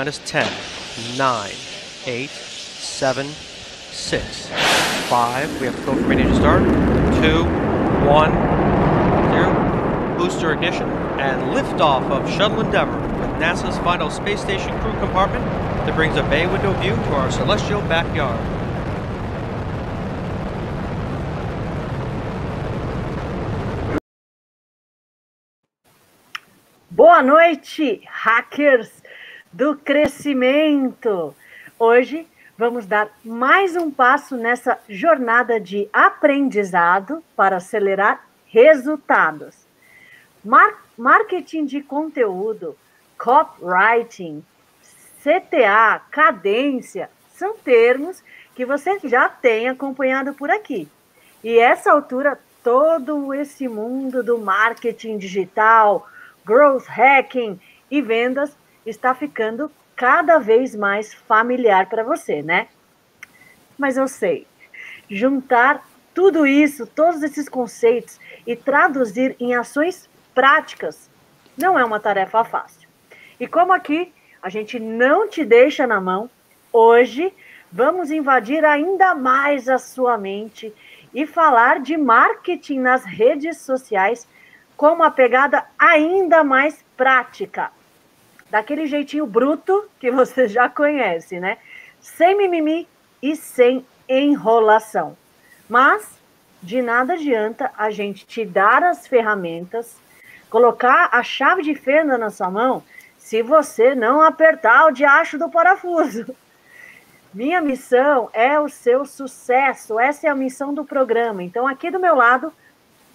T minus 10, 9, 8, 7, 6, 5. We have to go for from to start. 2, 1, 0. Booster ignition and liftoff of Shuttle Endeavour with NASA's final space station crew compartment that brings a bay window view to our celestial backyard. Boa noite, hackers do crescimento! Hoje vamos dar mais um passo nessa jornada de aprendizado para acelerar resultados. Mar marketing de conteúdo, copywriting, CTA, cadência, são termos que você já tem acompanhado por aqui. E essa altura, todo esse mundo do marketing digital, growth hacking e vendas está ficando cada vez mais familiar para você, né? Mas eu sei, juntar tudo isso, todos esses conceitos e traduzir em ações práticas não é uma tarefa fácil. E como aqui a gente não te deixa na mão, hoje vamos invadir ainda mais a sua mente e falar de marketing nas redes sociais com uma pegada ainda mais prática. Daquele jeitinho bruto que você já conhece, né? Sem mimimi e sem enrolação. Mas de nada adianta a gente te dar as ferramentas, colocar a chave de fenda na sua mão, se você não apertar o diacho do parafuso. Minha missão é o seu sucesso, essa é a missão do programa. Então, aqui do meu lado,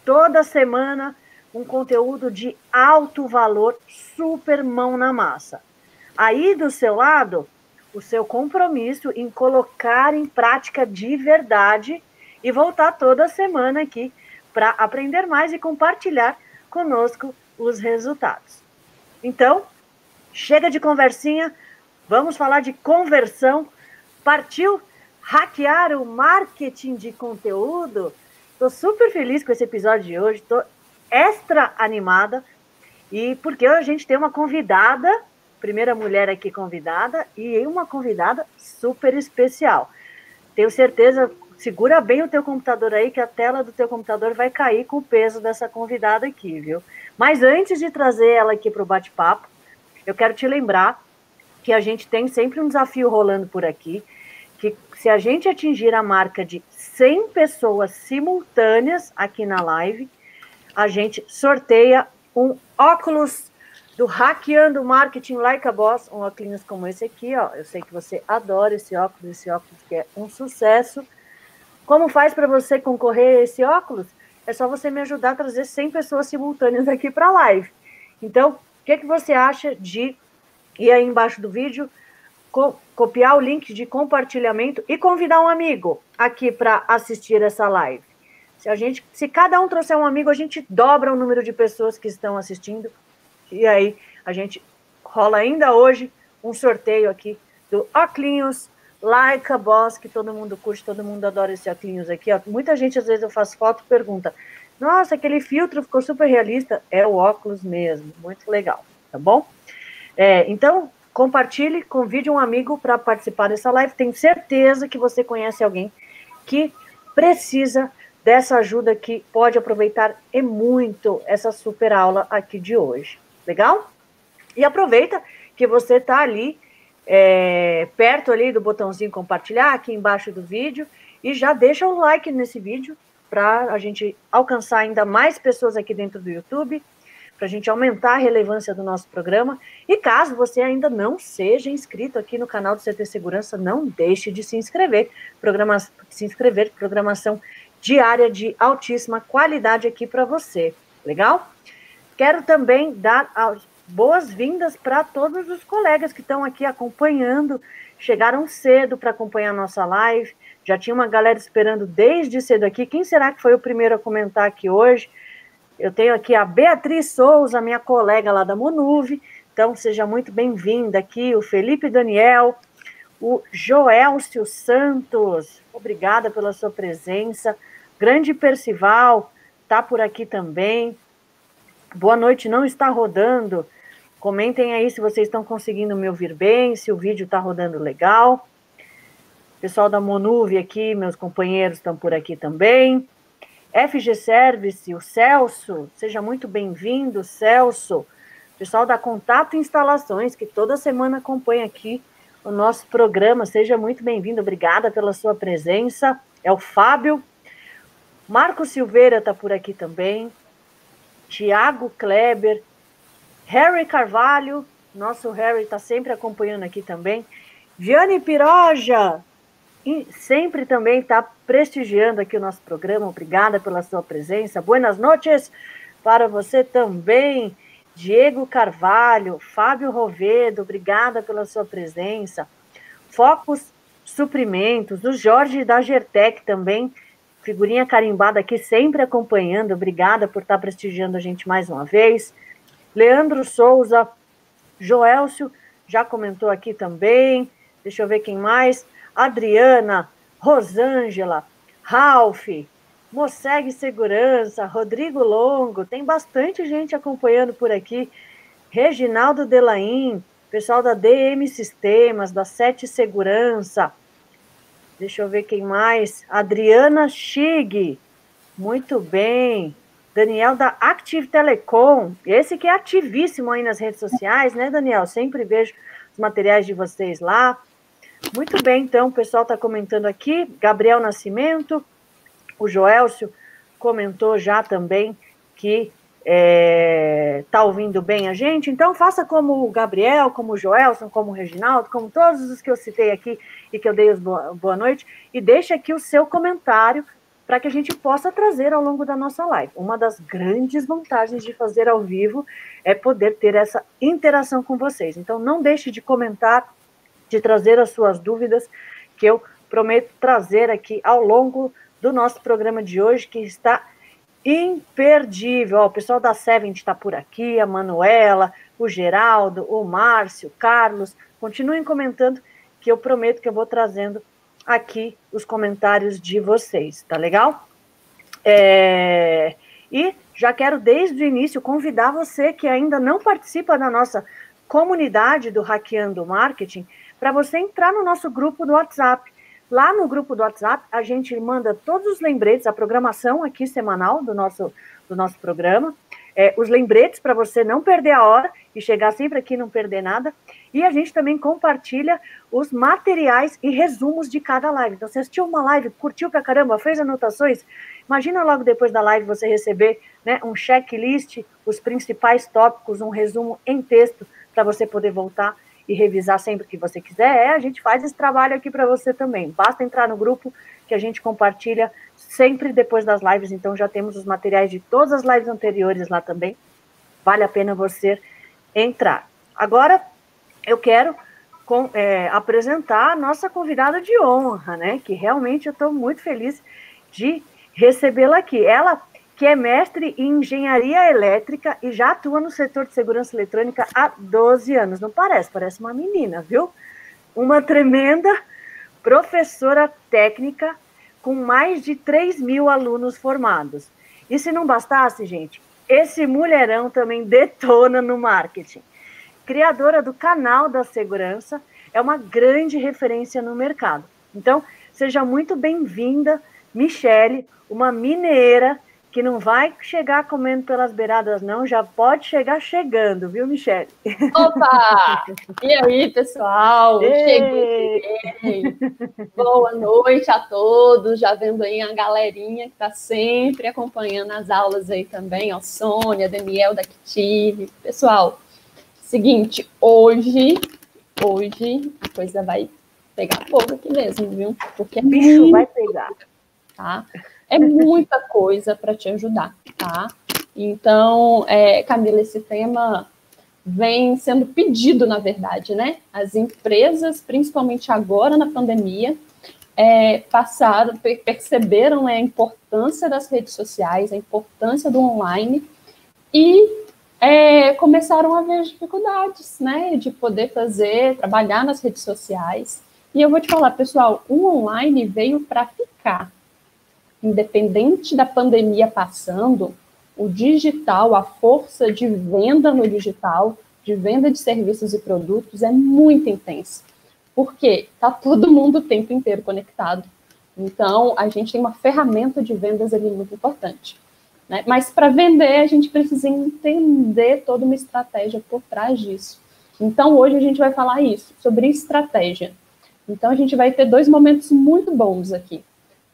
toda semana um conteúdo de alto valor, super mão na massa. Aí do seu lado, o seu compromisso em colocar em prática de verdade e voltar toda semana aqui para aprender mais e compartilhar conosco os resultados. Então, chega de conversinha, vamos falar de conversão. Partiu hackear o marketing de conteúdo? Estou super feliz com esse episódio de hoje, estou extra animada. E porque a gente tem uma convidada, primeira mulher aqui convidada, e uma convidada super especial. Tenho certeza, segura bem o teu computador aí, que a tela do teu computador vai cair com o peso dessa convidada aqui, viu? Mas antes de trazer ela aqui para o bate-papo, eu quero te lembrar que a gente tem sempre um desafio rolando por aqui, que se a gente atingir a marca de 100 pessoas simultâneas aqui na live, a gente sorteia um óculos do Hackeando Marketing Like a Boss, um óculos como esse aqui, ó. Eu sei que você adora esse óculos, esse óculos que é um sucesso. Como faz para você concorrer a esse óculos? É só você me ajudar a trazer 100 pessoas simultâneas aqui para a live. Então, o que, que você acha de ir aí embaixo do vídeo, co copiar o link de compartilhamento e convidar um amigo aqui para assistir essa live? Se a gente, se cada um trouxer um amigo, a gente dobra o número de pessoas que estão assistindo. E aí a gente rola ainda hoje um sorteio aqui do Oclinhos Like a Boss, que todo mundo curte, todo mundo adora esse Oclinhos aqui. Ó. Muita gente, às vezes, eu faço foto e pergunta: Nossa, aquele filtro ficou super realista. É o óculos mesmo, muito legal, tá bom? É, então, compartilhe, convide um amigo para participar dessa live. Tenho certeza que você conhece alguém que precisa dessa ajuda que pode aproveitar e muito essa super aula aqui de hoje. Legal? E aproveita que você está ali, é, perto ali do botãozinho compartilhar, aqui embaixo do vídeo, e já deixa o like nesse vídeo para a gente alcançar ainda mais pessoas aqui dentro do YouTube, para a gente aumentar a relevância do nosso programa. E caso você ainda não seja inscrito aqui no canal do CT Segurança, não deixe de se inscrever. Programa, se inscrever, programação diária de altíssima qualidade aqui para você. Legal? Quero também dar as boas-vindas para todos os colegas que estão aqui acompanhando, chegaram cedo para acompanhar a nossa live. Já tinha uma galera esperando desde cedo aqui. Quem será que foi o primeiro a comentar aqui hoje? Eu tenho aqui a Beatriz Souza, minha colega lá da Monuve. Então, seja muito bem-vinda aqui. O Felipe Daniel, o Joelcio Santos. Obrigada pela sua presença. Grande Percival está por aqui também. Boa noite, não está rodando. Comentem aí se vocês estão conseguindo me ouvir bem, se o vídeo está rodando legal. Pessoal da Monuve aqui, meus companheiros estão por aqui também. FG Service, o Celso, seja muito bem-vindo, Celso. Pessoal da Contato Instalações, que toda semana acompanha aqui o nosso programa, seja muito bem-vindo, obrigada pela sua presença. É o Fábio. Marco Silveira está por aqui também. Tiago Kleber, Harry Carvalho, nosso Harry está sempre acompanhando aqui também. Viane Piroja, sempre também está prestigiando aqui o nosso programa. Obrigada pela sua presença. Buenas noches para você também. Diego Carvalho, Fábio Rovedo, obrigada pela sua presença. Focus Suprimentos, o Jorge da Gertec também, figurinha carimbada aqui, sempre acompanhando. Obrigada por estar prestigiando a gente mais uma vez. Leandro Souza, Joelcio já comentou aqui também. Deixa eu ver quem mais. Adriana, Rosângela, Ralph, Mossegue Segurança, Rodrigo Longo, tem bastante gente acompanhando por aqui. Reginaldo Delaim, pessoal da DM Sistemas, da Sete Segurança. Deixa eu ver quem mais. Adriana Chig, muito bem. Daniel da Active Telecom, esse que é ativíssimo aí nas redes sociais, né, Daniel? Sempre vejo os materiais de vocês lá. Muito bem, então, o pessoal está comentando aqui. Gabriel Nascimento, o Joelcio comentou já também que está é, tá ouvindo bem a gente. Então, faça como o Gabriel, como o Joelson, como o Reginaldo, como todos os que eu citei aqui e que eu dei boa, boa noite, e deixe aqui o seu comentário para que a gente possa trazer ao longo da nossa live. Uma das grandes vantagens de fazer ao vivo é poder ter essa interação com vocês. Então, não deixe de comentar, de trazer as suas dúvidas, que eu prometo trazer aqui ao longo do nosso programa de hoje, que está imperdível. Ó, o pessoal da Seven está por aqui, a Manuela, o Geraldo, o Márcio, o Carlos. Continuem comentando, que eu prometo que eu vou trazendo aqui os comentários de vocês, tá legal? É, e já quero desde o início convidar você que ainda não participa da nossa comunidade do Hackeando Marketing para você entrar no nosso grupo do WhatsApp. Lá no grupo do WhatsApp, a gente manda todos os lembretes, a programação aqui semanal do nosso, do nosso programa, é, os lembretes para você não perder a hora e chegar sempre aqui e não perder nada. E a gente também compartilha os materiais e resumos de cada live. Então, você assistiu uma live, curtiu pra caramba, fez anotações, imagina logo depois da live você receber né, um checklist, os principais tópicos, um resumo em texto para você poder voltar e revisar sempre que você quiser. É, a gente faz esse trabalho aqui para você também. Basta entrar no grupo que a gente compartilha sempre depois das lives. Então já temos os materiais de todas as lives anteriores lá também. Vale a pena você entrar. Agora eu quero com, é, apresentar a nossa convidada de honra, né? Que realmente eu estou muito feliz de recebê-la aqui. Ela que é mestre em engenharia elétrica e já atua no setor de segurança eletrônica há 12 anos. Não parece, parece uma menina, viu? Uma tremenda professora técnica com mais de 3 mil alunos formados. E se não bastasse, gente, esse mulherão também detona no marketing. Criadora do canal da segurança, é uma grande referência no mercado. Então, seja muito bem-vinda, Michele, uma mineira que não vai chegar comendo pelas beiradas, não, já pode chegar chegando, viu, Michele? Opa! E aí, pessoal? Cheguei! Boa noite a todos, já vendo aí a galerinha que está sempre acompanhando as aulas aí também, ó, Sônia, Daniel da Kitive. Pessoal, seguinte, hoje, hoje a coisa vai pegar fogo aqui mesmo, viu? Porque é bicho vai pegar. Tá? É muita coisa para te ajudar, tá? Então, é, Camila, esse tema vem sendo pedido, na verdade, né? As empresas, principalmente agora na pandemia, é, passaram, perceberam né, a importância das redes sociais, a importância do online e é, começaram a ver as dificuldades, né, de poder fazer, trabalhar nas redes sociais. E eu vou te falar, pessoal, o online veio para ficar independente da pandemia passando, o digital, a força de venda no digital de venda de serviços e produtos é muito intensa, porque está todo mundo o tempo inteiro conectado. Então, a gente tem uma ferramenta de vendas ali muito importante. Né? Mas para vender, a gente precisa entender toda uma estratégia por trás disso. Então, hoje a gente vai falar isso, sobre estratégia. Então, a gente vai ter dois momentos muito bons aqui: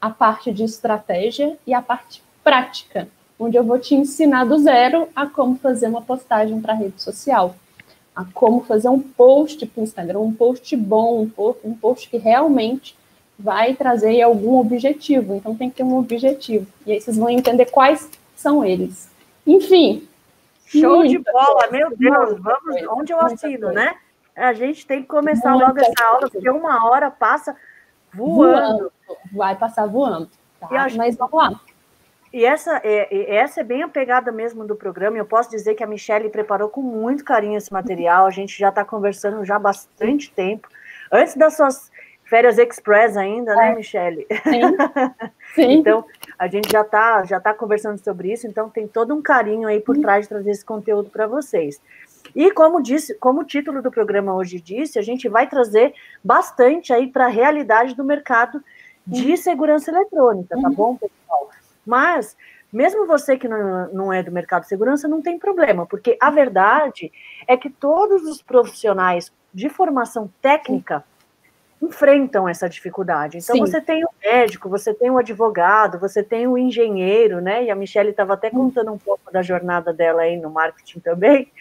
a parte de estratégia e a parte prática, onde eu vou te ensinar do zero a como fazer uma postagem para rede social, a como fazer um post para o Instagram, um post bom, um post que realmente vai trazer algum objetivo. Então, tem que ter um objetivo. E aí vocês vão entender quais são eles. Enfim. Show de bola, meu Deus. Vamos, coisa, onde eu assino, coisa. né? A gente tem que começar muita logo essa aula, porque uma hora passa voando. voando. Vai passar voando. Tá? Mas vamos lá. E essa é, essa é bem a pegada mesmo do programa. Eu posso dizer que a Michelle preparou com muito carinho esse material. A gente já está conversando já há bastante tempo. Antes das suas férias express ainda, né, é. Michelle? Sim. Sim. então, a gente já está já tá conversando sobre isso, então tem todo um carinho aí por trás de trazer esse conteúdo para vocês. E como disse, como o título do programa hoje disse, a gente vai trazer bastante aí para a realidade do mercado de segurança eletrônica, tá uhum. bom, pessoal? Mas mesmo você que não, não é do mercado de segurança, não tem problema, porque a verdade é que todos os profissionais de formação técnica enfrentam essa dificuldade. Então, Sim. você tem o médico, você tem o advogado, você tem o engenheiro, né? E a Michelle estava até hum. contando um pouco da jornada dela aí no marketing também,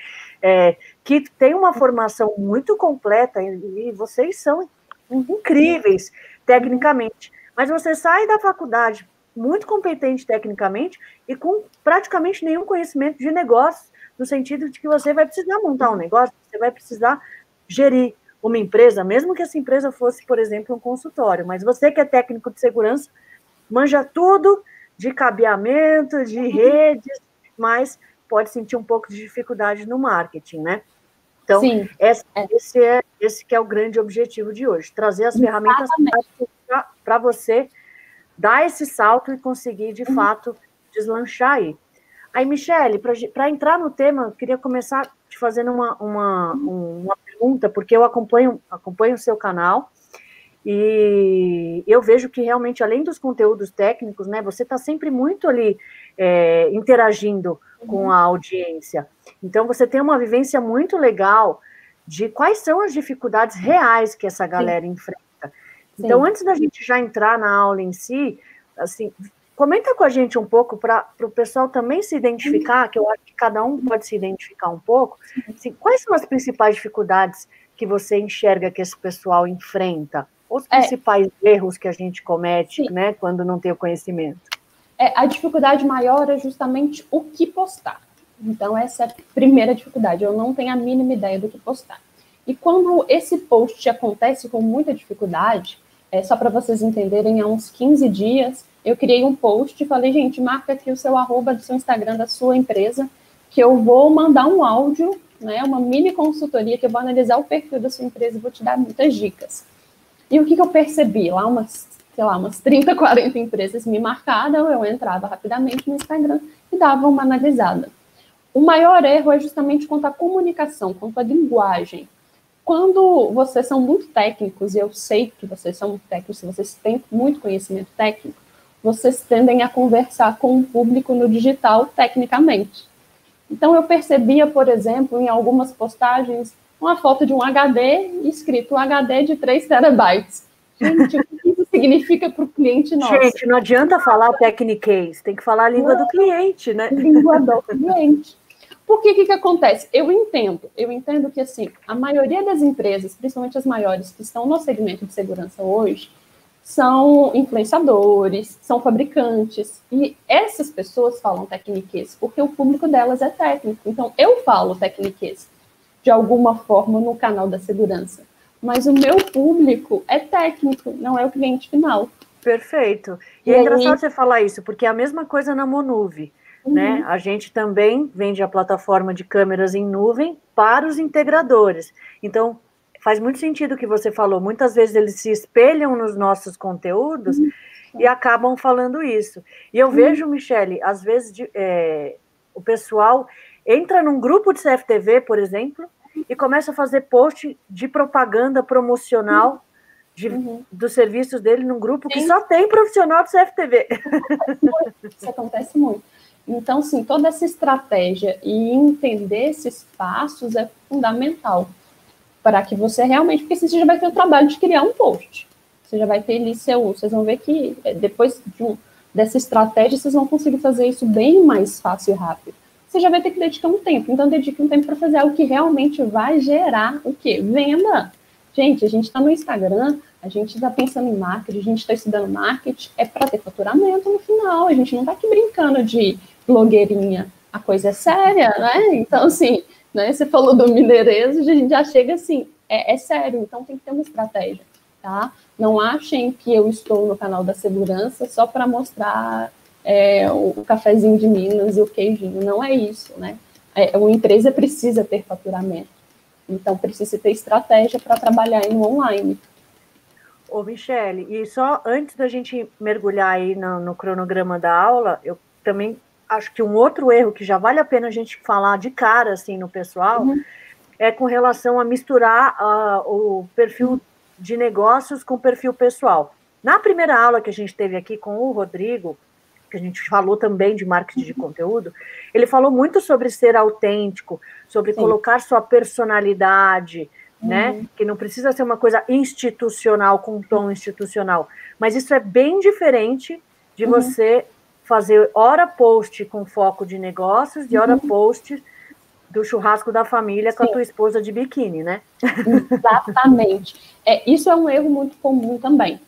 é, que tem uma formação muito completa e, e vocês são incríveis tecnicamente. Mas você sai da faculdade muito competente tecnicamente e com praticamente nenhum conhecimento de negócio, no sentido de que você vai precisar montar um negócio, você vai precisar gerir, uma empresa, mesmo que essa empresa fosse, por exemplo, um consultório, mas você que é técnico de segurança, manja tudo de cabeamento, de uhum. redes, mas pode sentir um pouco de dificuldade no marketing, né? Então, esse, é. esse, é, esse que é o grande objetivo de hoje, trazer as Exatamente. ferramentas para você dar esse salto e conseguir, de uhum. fato, deslanchar aí. Aí, Michele, para entrar no tema, eu queria começar te fazendo uma, uma, uma pergunta, porque eu acompanho, acompanho o seu canal e eu vejo que realmente, além dos conteúdos técnicos, né, você está sempre muito ali é, interagindo com uhum. a audiência. Então, você tem uma vivência muito legal de quais são as dificuldades reais que essa galera Sim. enfrenta. Então, Sim. antes da gente já entrar na aula em si, assim, comenta com a gente um pouco para o pessoal também se identificar, que eu acho que cada um pode se identificar um pouco. Assim, quais são as principais dificuldades que você enxerga que esse pessoal enfrenta? Os é. principais é. erros que a gente comete, né, quando não tem o conhecimento? É, a dificuldade maior é justamente o que postar. Então, essa é a primeira dificuldade. Eu não tenho a mínima ideia do que postar. E quando esse post acontece com muita dificuldade, é só para vocês entenderem, há uns 15 dias eu criei um post e falei, gente, marca aqui o seu arroba do seu Instagram da sua empresa, que eu vou mandar um áudio, né, uma mini consultoria, que eu vou analisar o perfil da sua empresa e vou te dar muitas dicas. E o que, que eu percebi? Lá umas, sei lá, umas 30, 40 empresas me marcaram, eu entrava rapidamente no Instagram e dava uma analisada. O maior erro é justamente quanto à comunicação, quanto à linguagem. Quando vocês são muito técnicos, e eu sei que vocês são muito técnicos, vocês têm muito conhecimento técnico, vocês tendem a conversar com o público no digital tecnicamente. Então, eu percebia, por exemplo, em algumas postagens, uma foto de um HD escrito HD de 3 terabytes. Gente, o que isso significa para o cliente nosso? Gente, não adianta falar Technicase, tem que falar a língua não, do cliente, né? Língua do cliente. Porque o que, que acontece? Eu entendo, eu entendo que assim, a maioria das empresas, principalmente as maiores que estão no segmento de segurança hoje, são influenciadores, são fabricantes. E essas pessoas falam tecniquez porque o público delas é técnico. Então, eu falo tecniquez de alguma forma no canal da segurança. Mas o meu público é técnico, não é o cliente final. Perfeito. E, e é aí... engraçado você falar isso, porque é a mesma coisa na Monuve. Uhum. Né? A gente também vende a plataforma de câmeras em nuvem para os integradores. Então, faz muito sentido o que você falou. Muitas vezes eles se espelham nos nossos conteúdos uhum. e acabam falando isso. E eu uhum. vejo, Michele, às vezes de, é, o pessoal entra num grupo de CFTV, por exemplo, e começa a fazer post de propaganda promocional de, uhum. dos serviços dele num grupo Sim. que só tem profissional do CFTV. Isso acontece muito. Então, sim, toda essa estratégia e entender esses passos é fundamental para que você realmente, porque você já vai ter o trabalho de criar um post. Você já vai ter ali seu, vocês vão ver que é, depois de um, dessa estratégia, vocês vão conseguir fazer isso bem mais fácil e rápido. Você já vai ter que dedicar um tempo. Então, dedique um tempo para fazer algo que realmente vai gerar o quê? Venda. Gente, a gente está no Instagram, a gente está pensando em marketing, a gente está estudando marketing, é para ter faturamento no final. A gente não está aqui brincando de blogueirinha. A coisa é séria, né? Então, assim, né, você falou do mineirezo, a gente já chega assim, é, é sério, então tem que ter uma estratégia, tá? Não achem que eu estou no canal da segurança só para mostrar é, o cafezinho de Minas e o queijinho. Não é isso, né? É, uma empresa precisa ter faturamento. Então, precisa ter estratégia para trabalhar no online. Ô, Michele, e só antes da gente mergulhar aí no, no, cronograma da aula, eu também acho que um outro erro que já vale a pena a gente falar de cara, assim, no pessoal, uhum. é com relação a misturar uh, o perfil de negócios com o perfil pessoal. Na primeira aula que a gente teve aqui com o Rodrigo, que a gente falou também de marketing de conteúdo, ele falou muito sobre ser autêntico, sobre Sim. colocar sua personalidade, né? Uhum. Que não precisa ser uma coisa institucional com tom institucional, mas isso é bem diferente de uhum. você fazer hora post com foco de negócios e hora uhum. post do churrasco da família Sim. com a tua esposa de biquíni, né? Exatamente. É, isso é um erro muito comum também.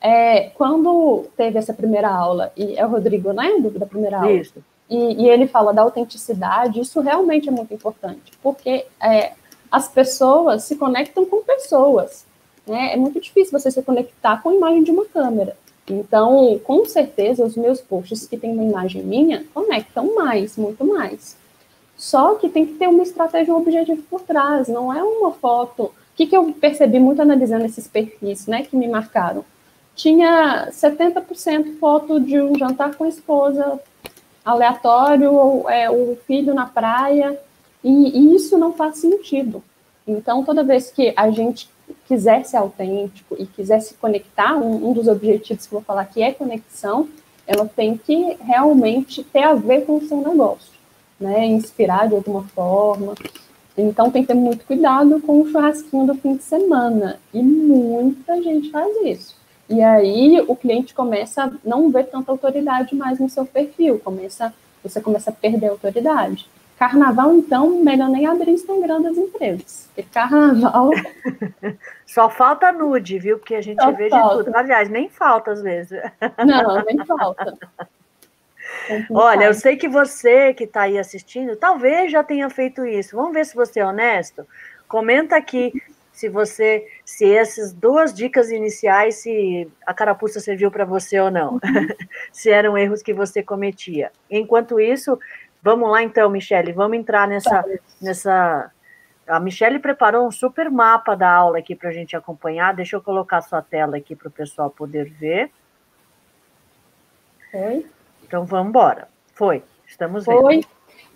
É, quando teve essa primeira aula, e é o Rodrigo, né, da primeira aula, isso. E, e ele fala da autenticidade, isso realmente é muito importante, porque é, as pessoas se conectam com pessoas, né? É muito difícil você se conectar com a imagem de uma câmera. Então, com certeza, os meus posts que têm uma imagem minha conectam mais, muito mais. Só que tem que ter uma estratégia, um objetivo por trás, não é uma foto. O que, que eu percebi muito analisando esses perfis, né, que me marcaram? tinha 70% foto de um jantar com a esposa, aleatório, ou é, o filho na praia, e, e isso não faz sentido. Então, toda vez que a gente quiser ser autêntico e quiser se conectar, um, um, dos objetivos que eu vou falar aqui é conexão, ela tem que realmente ter a ver com o seu negócio, né? Inspirar de alguma forma. Então tem que ter muito cuidado com o churrasquinho do fim de semana. E muita gente faz isso. E aí o cliente começa a não ver tanta autoridade mais no seu perfil, começa, você começa a perder autoridade. Carnaval, então, melhor nem abrir o Instagram das empresas. Porque carnaval. Só falta nude, viu? Porque a gente Só vê falta. de tudo. Aliás, nem falta às vezes. Não, nem falta. Olha, eu sei que você que está aí assistindo, talvez já tenha feito isso. Vamos ver se você é honesto. Comenta aqui se você, se essas duas dicas iniciais, se a carapuça serviu para você ou não, uhum. se eram erros que você cometia. Enquanto isso, vamos lá então, Michele, vamos entrar nessa, tá. nessa. A Michele preparou um super mapa da aula aqui para a gente acompanhar. Deixa eu colocar sua tela aqui para o pessoal poder ver. Foi. Então vamos embora. Foi. Estamos vendo. Foi.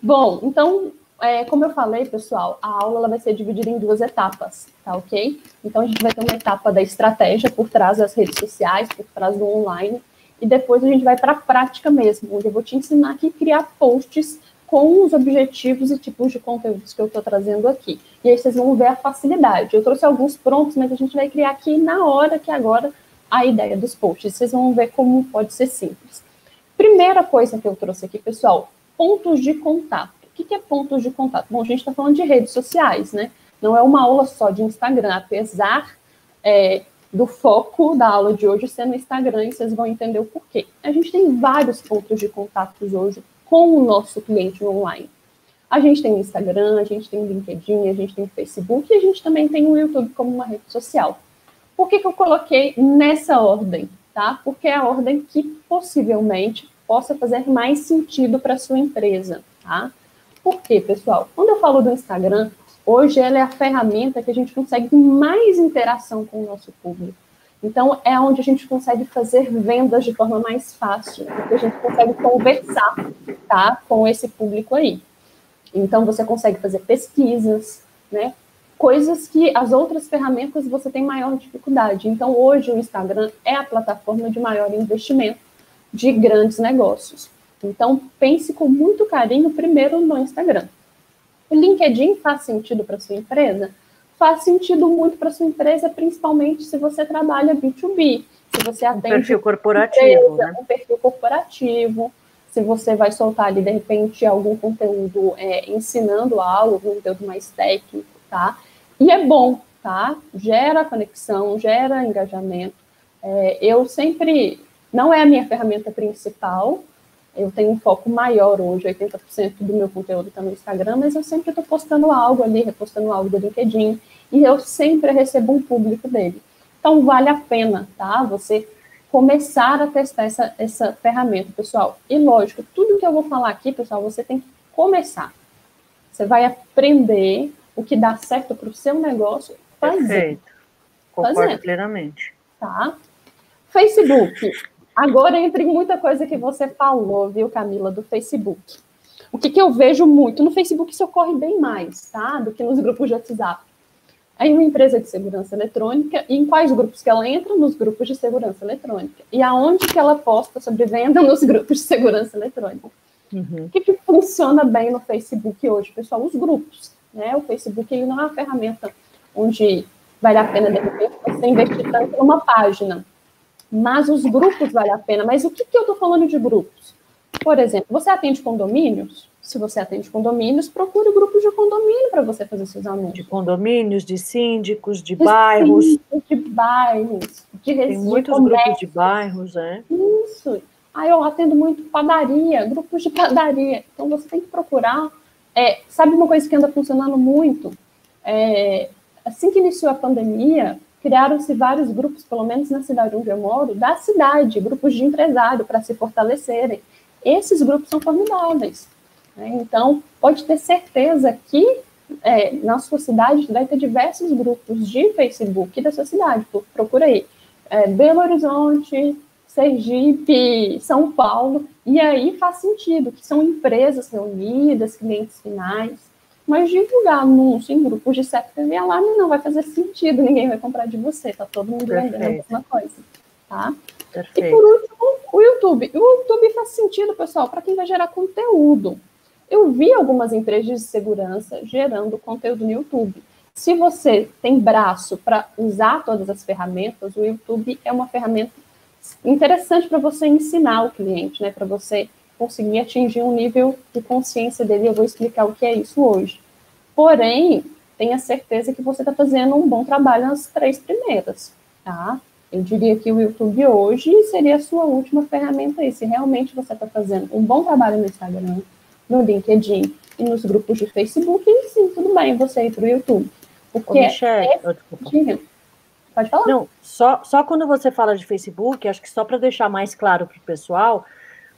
Bom, então é, como eu falei, pessoal, a aula ela vai ser dividida em duas etapas, tá ok? Então a gente vai ter uma etapa da estratégia por trás das redes sociais, por trás do online, e depois a gente vai para a prática mesmo, onde eu vou te ensinar aqui criar posts com os objetivos e tipos de conteúdos que eu estou trazendo aqui. E aí vocês vão ver a facilidade. Eu trouxe alguns prontos, mas a gente vai criar aqui na hora que agora a ideia dos posts. Vocês vão ver como pode ser simples. Primeira coisa que eu trouxe aqui, pessoal, pontos de contato. O que é pontos de contato? Bom, a gente está falando de redes sociais, né? Não é uma aula só de Instagram, apesar é, do foco da aula de hoje ser no Instagram, e vocês vão entender o porquê. A gente tem vários pontos de contatos hoje com o nosso cliente online. A gente tem Instagram, a gente tem LinkedIn, a gente tem Facebook e a gente também tem o YouTube como uma rede social. Por que, que eu coloquei nessa ordem? Tá? Porque é a ordem que possivelmente possa fazer mais sentido para a sua empresa. Tá? Por quê, pessoal? Quando eu falo do Instagram, hoje ela é a ferramenta que a gente consegue mais interação com o nosso público. Então, é onde a gente consegue fazer vendas de forma mais fácil, porque a gente consegue conversar tá, com esse público aí. Então, você consegue fazer pesquisas, né? Coisas que as outras ferramentas você tem maior dificuldade. Então, hoje, o Instagram é a plataforma de maior investimento de grandes negócios. Então, pense com muito carinho primeiro no Instagram. O LinkedIn faz sentido para sua empresa? Faz sentido muito para sua empresa, principalmente se você trabalha B2B, se você atende um perfil corporativo, empresa, né? um perfil corporativo, se você vai soltar ali de repente algum conteúdo é, ensinando algo, algum conteúdo mais técnico, tá? E é bom, tá? Gera conexão, gera engajamento. É, eu sempre não é a minha ferramenta principal, eu tenho um foco maior hoje, 80% do meu conteúdo está no Instagram, mas eu sempre estou postando algo ali, repostando algo do LinkedIn, e eu sempre recebo um público dele. Então, vale a pena, tá? Você começar a testar essa, essa ferramenta, pessoal. E lógico, tudo que eu vou falar aqui, pessoal, você tem que começar. Você vai aprender o que dá certo para o seu negócio fazer. Perfeito. Concordo Fazendo. plenamente. Tá? Facebook. Agora entra em muita coisa que você falou, viu, Camila, do Facebook. O que, que eu vejo muito? No Facebook isso ocorre bem mais, tá? Do que nos grupos de WhatsApp. Aí uma empresa de segurança eletrônica, e em quais grupos que ela entra? Nos grupos de segurança eletrônica. E aonde que ela posta sobre venda? Nos grupos de segurança eletrônica. Uhum. O que, que funciona bem no Facebook hoje, pessoal? Os grupos. Né? O Facebook ele não é uma ferramenta onde vale a pena, de repente, você investir tanto numa página. Mas os grupos vale a pena. Mas o que, que eu estou falando de grupos? Por exemplo, você atende condomínios? Se você atende condomínios, procure grupos de condomínio para você fazer seus De anúncios. condomínios, de síndicos, de bairros. De bairros, de Tem muitos comércio. grupos de bairros, né? Isso. Aí eu atendo muito padaria, grupos de padaria. Então você tem que procurar. É, sabe uma coisa que anda funcionando muito? É, assim que iniciou a pandemia, criaram-se vários grupos, pelo menos na cidade onde eu moro, da cidade, grupos de empresário para se fortalecerem. Esses grupos são formidáveis. né? Então, pode ter certeza que é, na sua cidade vai ter diversos grupos de Facebook da sua cidade. Pro- Procura aí. É, Belo Horizonte, Sergipe, São Paulo, e aí faz sentido, que são empresas reunidas, clientes finais, mas divulgar anúncio em grupos de CFTV alarme não vai fazer sentido, ninguém vai comprar de você, tá todo mundo vendendo a Perfeito. mesma coisa, tá? E Perfeito. por último, o YouTube. O YouTube faz sentido, pessoal, para quem vai gerar conteúdo. Eu vi algumas empresas de segurança gerando conteúdo no YouTube. Se você tem braço para usar todas as ferramentas, o YouTube é uma ferramenta interessante para você ensinar o cliente, né? Para você conseguir atingir um nível de consciência dele. Eu vou explicar o que é isso hoje. Porém, tenha certeza que você está fazendo um bom trabalho nas três primeiras, tá? Eu diria que o YouTube hoje seria a sua última ferramenta aí. Se realmente você está fazendo um bom trabalho no Instagram, no LinkedIn e nos grupos de Facebook, e sim, tudo bem você ir para o YouTube. Ô, Porque Michelle, é oh. Diga. Pode falar. Não, só, só quando você fala de Facebook, acho que só para deixar mais claro para o pessoal,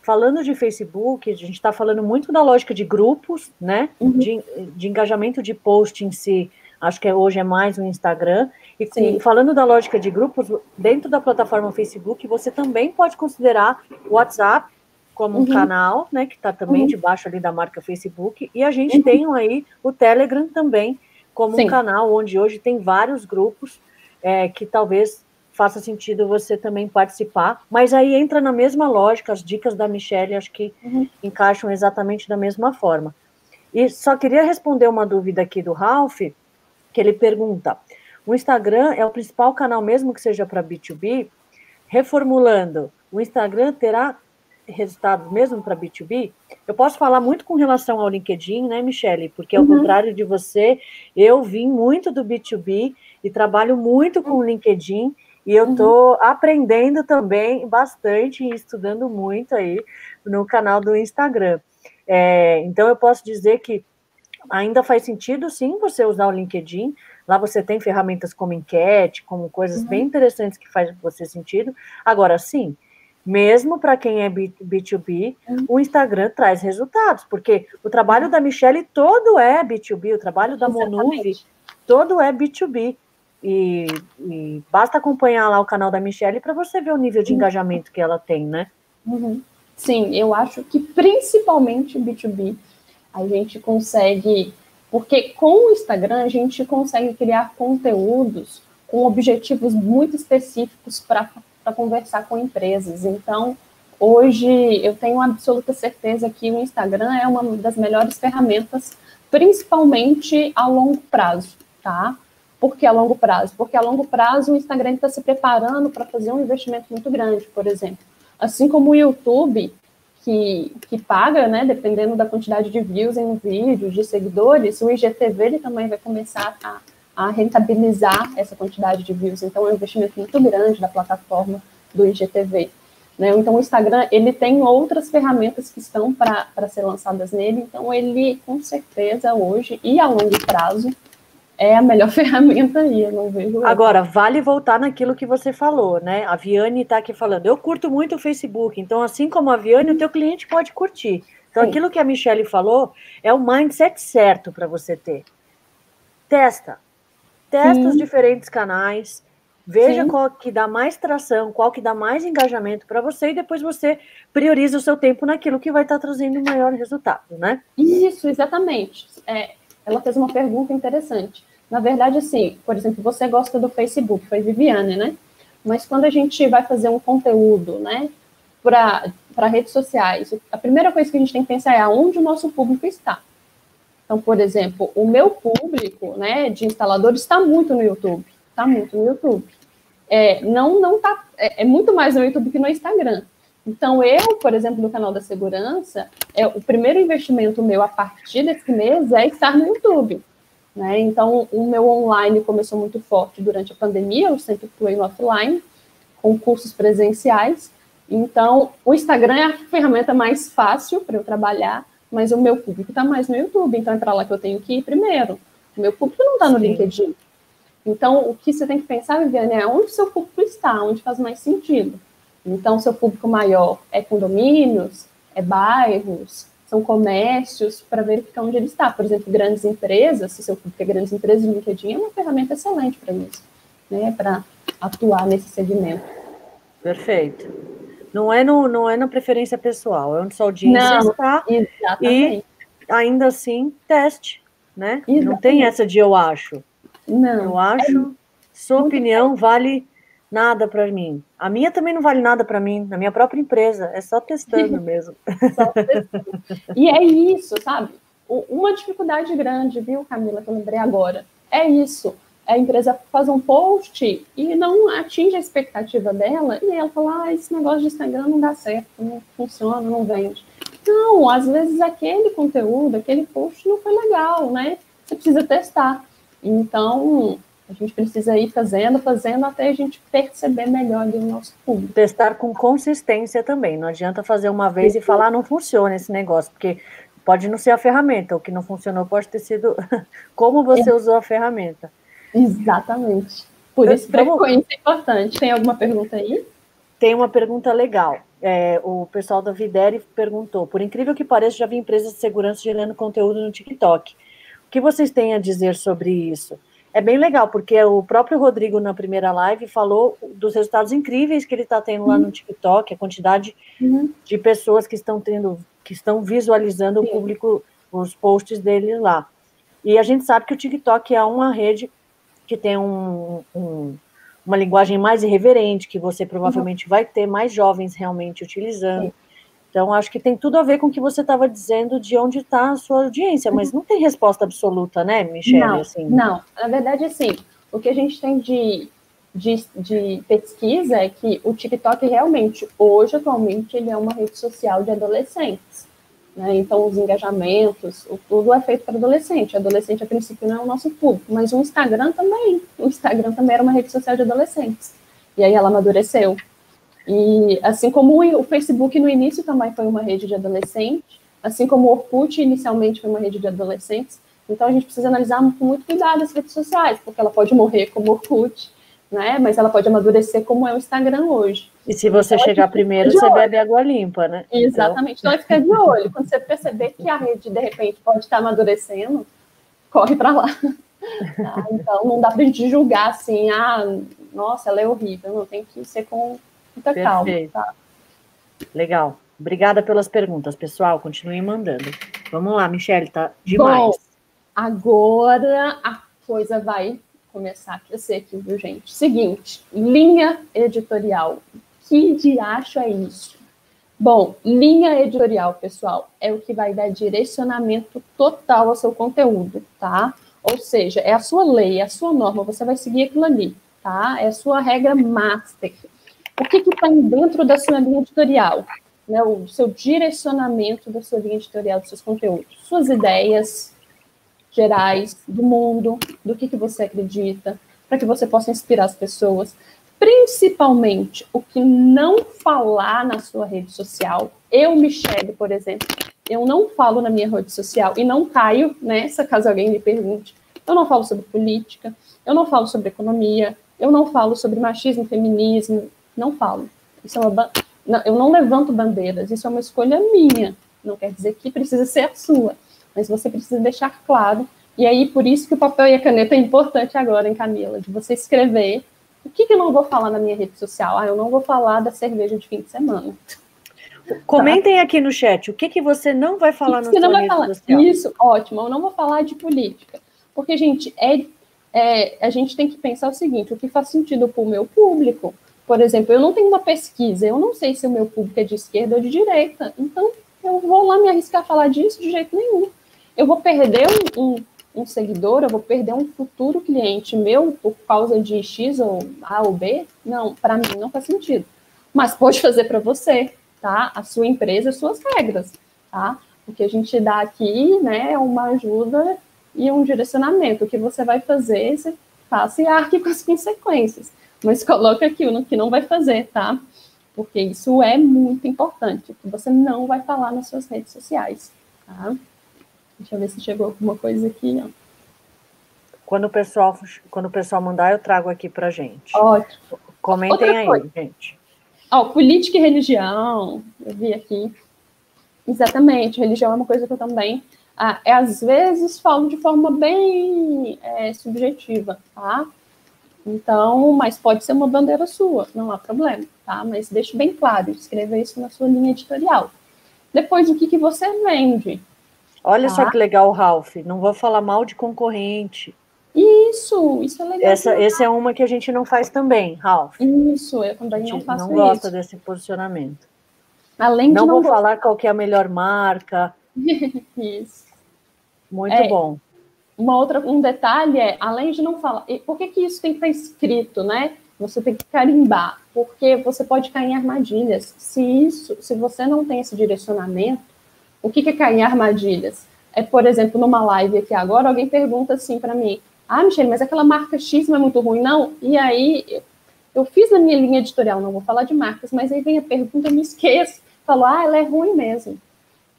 falando de Facebook, a gente está falando muito da lógica de grupos, né? Uhum. De, de engajamento de post em si, acho que é- hoje é mais no Instagram. E, e falando da lógica de grupos, dentro da plataforma Facebook, você também pode considerar o WhatsApp como um Uhum. canal, né? Que está também Uhum. debaixo ali da marca Facebook. E a gente tem aí o Telegram também como Sim. um canal onde hoje tem vários grupos é, que talvez faça sentido você também participar. Mas aí entra na mesma lógica, as dicas da Michelle acho que Uhum. encaixam exatamente da mesma forma. E só queria responder uma dúvida aqui do Ralph, que ele pergunta: o Instagram é o principal canal, mesmo que seja para B2B? Reformulando, o Instagram terá resultados mesmo para B2B? Eu posso falar muito com relação ao LinkedIn, né, Michele? Porque ao Uhum. contrário de você, eu vim muito do B2B e trabalho muito com o LinkedIn e eu estou aprendendo também bastante e estudando muito aí no canal do Instagram. É, então eu posso dizer que ainda faz sentido sim você usar o LinkedIn. Lá você tem ferramentas como enquete, como coisas Uhum. bem interessantes que fazem você sentido. Agora sim, mesmo para quem é B- B2B, Uhum. o Instagram traz resultados, porque o trabalho da Michelle todo é B2B, o trabalho da Exatamente. todo é B2B. E, e basta acompanhar lá o canal da Michelle para você ver o nível de engajamento que ela tem, né? Uhum. Sim, eu acho que principalmente o B2B a gente consegue Porque com o Instagram a gente consegue criar conteúdos com objetivos muito específicos para conversar com empresas. Então, hoje eu tenho absoluta certeza que o Instagram é uma das melhores ferramentas, principalmente a longo prazo, tá? Por que a longo prazo? Porque a longo prazo o Instagram está se preparando para fazer um investimento muito grande, por exemplo. Assim como o YouTube, que, que paga, né, dependendo da quantidade de views em um vídeo, de seguidores, o IGTV ele também vai começar a a rentabilizar essa quantidade de views. Então, é um investimento muito grande da plataforma do IGTV. Né? Então, o Instagram, ele tem outras ferramentas que estão para ser lançadas nele, então ele, com certeza, hoje e a longo prazo, é a melhor ferramenta aí, eu não vejo. Agora, vale voltar naquilo que você falou, né? A Viane está aqui falando, eu curto muito o Facebook, então, assim como a Viane, o teu cliente pode curtir. Então, Sim. aquilo que a Michelle falou é o mindset certo para você ter. Testa, testa Sim. os diferentes canais, veja Sim. qual que dá mais tração, qual que dá mais engajamento para você e depois você prioriza o seu tempo naquilo que vai estar tá trazendo o maior resultado, né? Isso, exatamente. É, ela fez uma pergunta interessante. Na verdade, assim, por exemplo, você gosta do Facebook, foi Viviane, né? Mas quando a gente vai fazer um conteúdo, né, para redes sociais, a primeira coisa que a gente tem que pensar é aonde o nosso público está. Então, por exemplo, o meu público né, de instaladores está muito no YouTube. Está muito no YouTube. É, não, não tá, é, é, muito mais no YouTube que no Instagram. Então, eu, por exemplo, no canal da segurança, é, o primeiro investimento meu a partir desse mês é estar no YouTube. Né? Então, o meu online começou muito forte durante a pandemia, eu sempre fui no offline, com cursos presenciais. Então, o Instagram é a ferramenta mais fácil para eu trabalhar, mas o meu público está mais no YouTube, então é para lá que eu tenho que ir primeiro. O meu público não está no LinkedIn. Então, o que você tem que pensar, Viviane, é onde o seu público está, onde faz mais sentido. Então, seu público maior é condomínios, é bairros, são comércios, para verificar onde ele está. Por exemplo, grandes empresas, se seu público é grandes empresas, o LinkedIn é uma ferramenta excelente para isso, né? para atuar nesse segmento. Perfeito. Não é, no, não é na preferência pessoal, é onde sua audiência não, está. Exatamente. E ainda assim, teste, né? Exatamente. Não tem essa de eu acho. Não. Eu acho, sua opinião vale nada para mim. A minha também não vale nada para mim, na minha própria empresa. É só testando mesmo. Só testando. E é isso, sabe? Uma dificuldade grande, viu, Camila, que eu lembrei agora, é isso a empresa faz um post e não atinge a expectativa dela, e ela fala, ah, esse negócio de Instagram não dá certo, não funciona, não vende. Não, às vezes aquele conteúdo, aquele post não foi legal, né? Você precisa testar. Então, a gente precisa ir fazendo, fazendo, até a gente perceber melhor o nosso público. Testar com consistência também. Não adianta fazer uma vez e falar, não funciona esse negócio, porque pode não ser a ferramenta. O que não funcionou pode ter sido como você é. usou a ferramenta. Exatamente. Por isso, frequência é importante. Tem alguma pergunta aí? Tem uma pergunta legal. É, o pessoal da Videre perguntou: por incrível que pareça, já vi empresas de segurança gerando conteúdo no TikTok. O que vocês têm a dizer sobre isso? É bem legal, porque o próprio Rodrigo, na primeira live, falou dos resultados incríveis que ele está tendo lá uhum. no TikTok, a quantidade uhum. de pessoas que estão tendo, que estão visualizando Sim. o público, os posts dele lá. E a gente sabe que o TikTok é uma rede que tem um, um, uma linguagem mais irreverente, que você provavelmente uhum. vai ter mais jovens realmente utilizando. Sim. Então, acho que tem tudo a ver com o que você estava dizendo de onde está a sua audiência, mas não tem resposta absoluta, né, Michelle? Não, assim. não. na verdade, assim, o que a gente tem de, de, de, pesquisa é que o TikTok realmente, hoje, atualmente, ele é uma rede social de adolescentes. Né? Então, os engajamentos, tudo é feito para adolescente. O adolescente, a princípio, não é o nosso público, mas o Instagram também. O Instagram também era uma rede social de adolescentes. E aí ela amadureceu. E assim como o Facebook no início também foi uma rede de adolescente, assim como o Orkut inicialmente foi uma rede de adolescentes, então a gente precisa analisar com muito cuidado as redes sociais, porque ela pode morrer como o Orkut, né? Mas ela pode amadurecer como é o Instagram hoje. E se você então, chegar primeiro, você bebe água limpa, né? Exatamente. Então, então é ficar de olho. Quando você perceber que a rede, de repente, pode estar amadurecendo, corre para lá. Tá? Então, não dá para gente julgar assim, ah, nossa, ela é horrível. Não, tem que ser com muita Perfeito. calma. Tá? Legal. Obrigada pelas perguntas, pessoal. Continuem mandando. Vamos lá, Michelle, tá demais. Bom, Agora a coisa vai começar a crescer aqui, viu, gente? Seguinte, linha editorial. Que diacho é isso? Bom, linha editorial, pessoal, é o que vai dar direcionamento total ao seu conteúdo, tá? Ou seja, é a sua lei, é a sua norma, você vai seguir aquilo ali, tá? É a sua regra master. O que está dentro da sua linha editorial? Né, o seu direcionamento da sua linha editorial, dos seus conteúdos, suas ideias gerais do mundo, do que, que você acredita, para que você possa inspirar as pessoas. Principalmente o que não falar na sua rede social. Eu, Michelle, por exemplo, eu não falo na minha rede social e não caio nessa, caso alguém me pergunte. Eu não falo sobre política, eu não falo sobre economia, eu não falo sobre machismo, feminismo, não falo. Isso é uma não, eu não levanto bandeiras, isso é uma escolha minha. Não quer dizer que precisa ser a sua, mas você precisa deixar claro. E aí, por isso que o papel e a caneta é importante agora, hein, Camila, de você escrever o que, que eu não vou falar na minha rede social. Ah, eu não vou falar da cerveja de fim de semana. Comentem aqui no chat o que, que você não vai falar no não vai falar. Social. Isso, ótimo. Eu não vou falar de política. Porque, gente, é, é, a gente tem que pensar o seguinte: o que faz sentido para o meu público? Por exemplo, eu não tenho uma pesquisa, eu não sei se o meu público é de esquerda ou de direita. Então, eu vou lá me arriscar a falar disso de jeito nenhum. Eu vou perder um, um, um seguidor, eu vou perder um futuro cliente meu por causa de X ou A ou B? Não, para mim não faz sentido. Mas pode fazer para você, tá? A sua empresa, as suas regras, tá? O que a gente dá aqui, né, é uma ajuda e um direcionamento. O que você vai fazer, você faça e arque com as consequências. Mas coloca aquilo que não vai fazer, tá? Porque isso é muito importante, que você não vai falar nas suas redes sociais, tá? Deixa eu ver se chegou alguma coisa aqui, ó. Quando o pessoal, quando o pessoal mandar, eu trago aqui pra gente. Ótimo. Comentem aí, gente. Ó, política e religião, eu vi aqui. Exatamente, religião é uma coisa que eu também, ah, é, às vezes, falo de forma bem é, subjetiva, tá? Então, mas pode ser uma bandeira sua, não há problema, tá? Mas deixe bem claro, escreva isso na sua linha editorial. Depois, o que, que você vende? Olha tá? só que legal, Ralph. Não vou falar mal de concorrente. Isso, isso é legal. Essa, essa é uma que a gente não faz também, Ralph. Isso, eu também não faço não isso. Não gosta desse posicionamento. Além de não, não vou falar qual é a melhor marca. isso. Muito é, bom uma outra, um detalhe é, além de não falar, por que, que isso tem que estar escrito, né? Você tem que carimbar, porque você pode cair em armadilhas. Se isso, se você não tem esse direcionamento, o que, que é cair em armadilhas? É, por exemplo, numa live aqui agora, alguém pergunta assim para mim: Ah, Michelle, mas aquela marca X não é muito ruim, não? E aí, eu, eu fiz na minha linha editorial, não vou falar de marcas, mas aí vem a pergunta, eu me esqueço, falo, ah, ela é ruim mesmo.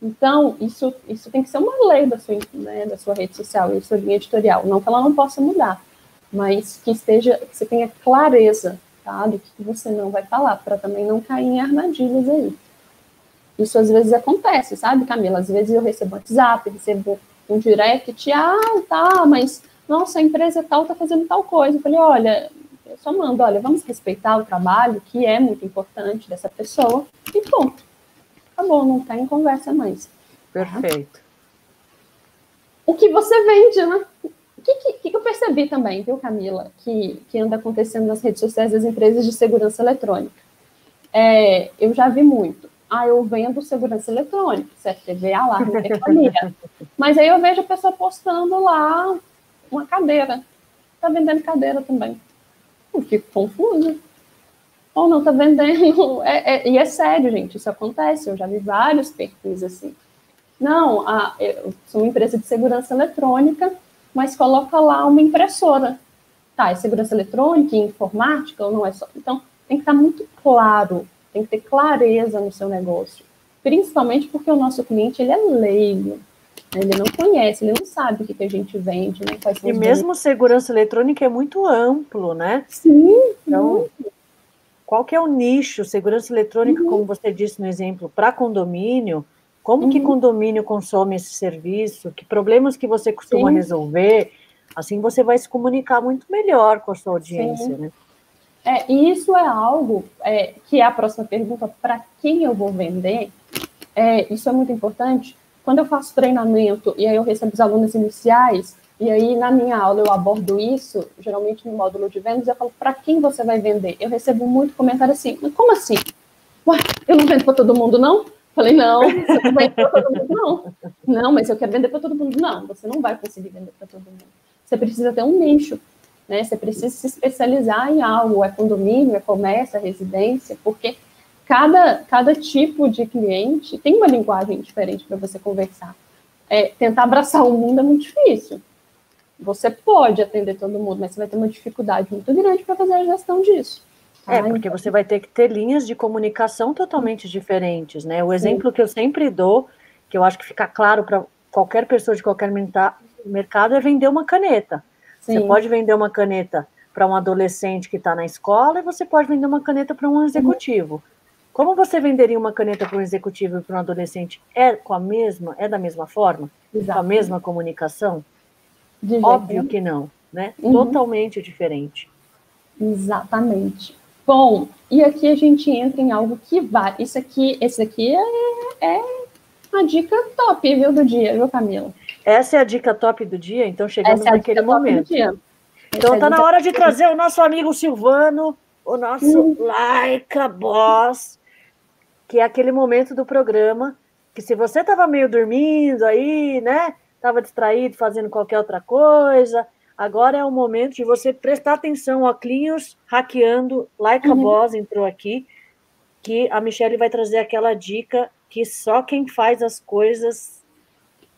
Então, isso, isso tem que ser uma lei da sua, né, da sua rede social e sua linha editorial. Não que ela não possa mudar, mas que esteja, que você tenha clareza tá, do que você não vai falar, para também não cair em armadilhas aí. Isso às vezes acontece, sabe, Camila? Às vezes eu recebo um WhatsApp, recebo um direct, ah, tá, mas nossa, a empresa tal tá fazendo tal coisa. Eu falei, olha, eu só mando, olha, vamos respeitar o trabalho, que é muito importante dessa pessoa, e ponto acabou, não tem conversa mais. Perfeito. O que você vende, né? O que, que, que, eu percebi também, viu, Camila, que, que anda acontecendo nas redes sociais das empresas de segurança eletrônica? É, eu já vi muito. Ah, eu vendo segurança eletrônica, CFTV, alarme, economia. Mas aí eu vejo a pessoa postando lá uma cadeira. Tá vendendo cadeira também. Eu fico confusa ou não está vendendo. É, é, e é sério, gente, isso acontece. Eu já vi vários perfis assim. Não, a, eu sou uma empresa de segurança eletrônica, mas coloca lá uma impressora. Tá, é segurança eletrônica, informática ou não é só? Então, tem que estar tá muito claro, tem que ter clareza no seu negócio. Principalmente porque o nosso cliente, ele é leigo. Ele não conhece, ele não sabe o que, que a gente vende, né? e mesmo segurança eletrônica é muito amplo, né? Sim. Então, qual que é o nicho, segurança eletrônica, uhum. como você disse no exemplo, para condomínio, como uhum. que condomínio consome esse serviço, que problemas que você costuma Sim. resolver, assim você vai se comunicar muito melhor com a sua audiência, Sim. né? É, e isso é algo que é a próxima pergunta, para quem eu vou vender? É, isso é muito importante. quando eu faço treinamento e aí eu recebo os alunos iniciais, e aí na minha aula eu abordo isso, geralmente no módulo de vendas, eu falo, para quem você vai vender? Eu recebo muito comentário assim, mas como assim? Ué, eu não vendo para todo mundo, não? Falei, não, você não vende para todo mundo, não. Não, mas eu quero vender para todo mundo. Não, você não vai conseguir vender para todo mundo. Você precisa ter um nicho, né? Você precisa se especializar em algo, é condomínio, é comércio, é residência, porque cada, cada tipo de cliente tem uma linguagem diferente para você conversar. É, tentar abraçar o mundo é muito difícil. Você pode atender todo mundo, mas você vai ter uma dificuldade muito grande para fazer a gestão disso. É, porque você vai ter que ter linhas de comunicação totalmente diferentes, né? O exemplo Sim. que eu sempre dou, que eu acho que fica claro para qualquer pessoa de qualquer mercado, é vender uma caneta. Sim. Você pode vender uma caneta para um adolescente que está na escola e você pode vender uma caneta para um executivo. Como você venderia uma caneta para um executivo e para um adolescente? É com a mesma, é da mesma forma? Com a mesma comunicação? Óbvio que não, né? Uhum. Totalmente diferente. Exatamente. Bom, e aqui a gente entra em algo que vai. Isso aqui, esse aqui é, é a dica top, viu, do dia, viu, Camila? Essa é a dica top do dia, então chegamos é naquele momento. Então é tá na hora de trazer o nosso amigo Silvano, o nosso hum. Laika Boss, que é aquele momento do programa que se você tava meio dormindo aí, né? Tava distraído fazendo qualquer outra coisa, Agora é o momento de você prestar atenção. O Clinhos hackeando, Like a uhum. Boss entrou aqui, que a Michelle vai trazer aquela dica que só quem faz as coisas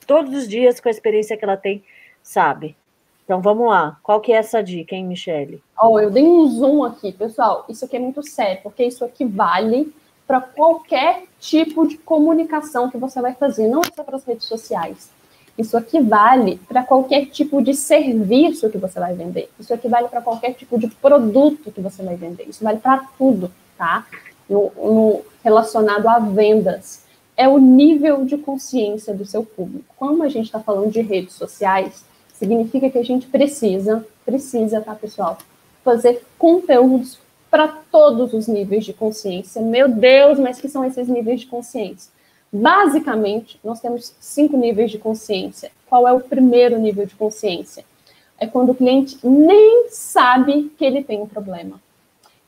todos os dias com a experiência que ela tem sabe. Então vamos lá. Qual que é essa dica, hein, Michelle? Oh, eu dei um zoom aqui, pessoal. Isso aqui é muito sério, porque isso aqui vale para qualquer tipo de comunicação que você vai fazer, não só para as redes sociais. Isso aqui vale para qualquer tipo de serviço que você vai vender. Isso aqui vale para qualquer tipo de produto que você vai vender. Isso vale para tudo, tá? No, no, relacionado a vendas. É o nível de consciência do seu público. Como a gente está falando de redes sociais, significa que a gente precisa, precisa, tá, pessoal? Fazer conteúdos para todos os níveis de consciência. Meu Deus, mas que são esses níveis de consciência? Basicamente, nós temos cinco níveis de consciência. Qual é o primeiro nível de consciência? É quando o cliente nem sabe que ele tem um problema.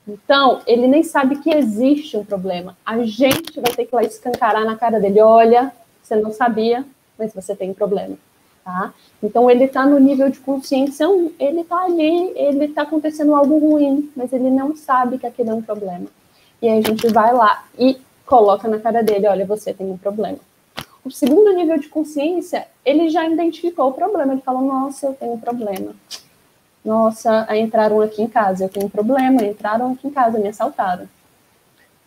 Então, ele nem sabe que existe um problema. A gente vai ter que lá escancarar na cara dele: olha, você não sabia, mas você tem um problema. Tá? Então, ele está no nível de consciência, ele está ali, ele está acontecendo algo ruim, mas ele não sabe que aquilo é um problema. E aí a gente vai lá e coloca na cara dele, olha, você tem um problema. O segundo nível de consciência, ele já identificou o problema, ele falou, nossa, eu tenho um problema. Nossa, entraram aqui em casa, eu tenho um problema, entraram aqui em casa, me assaltaram.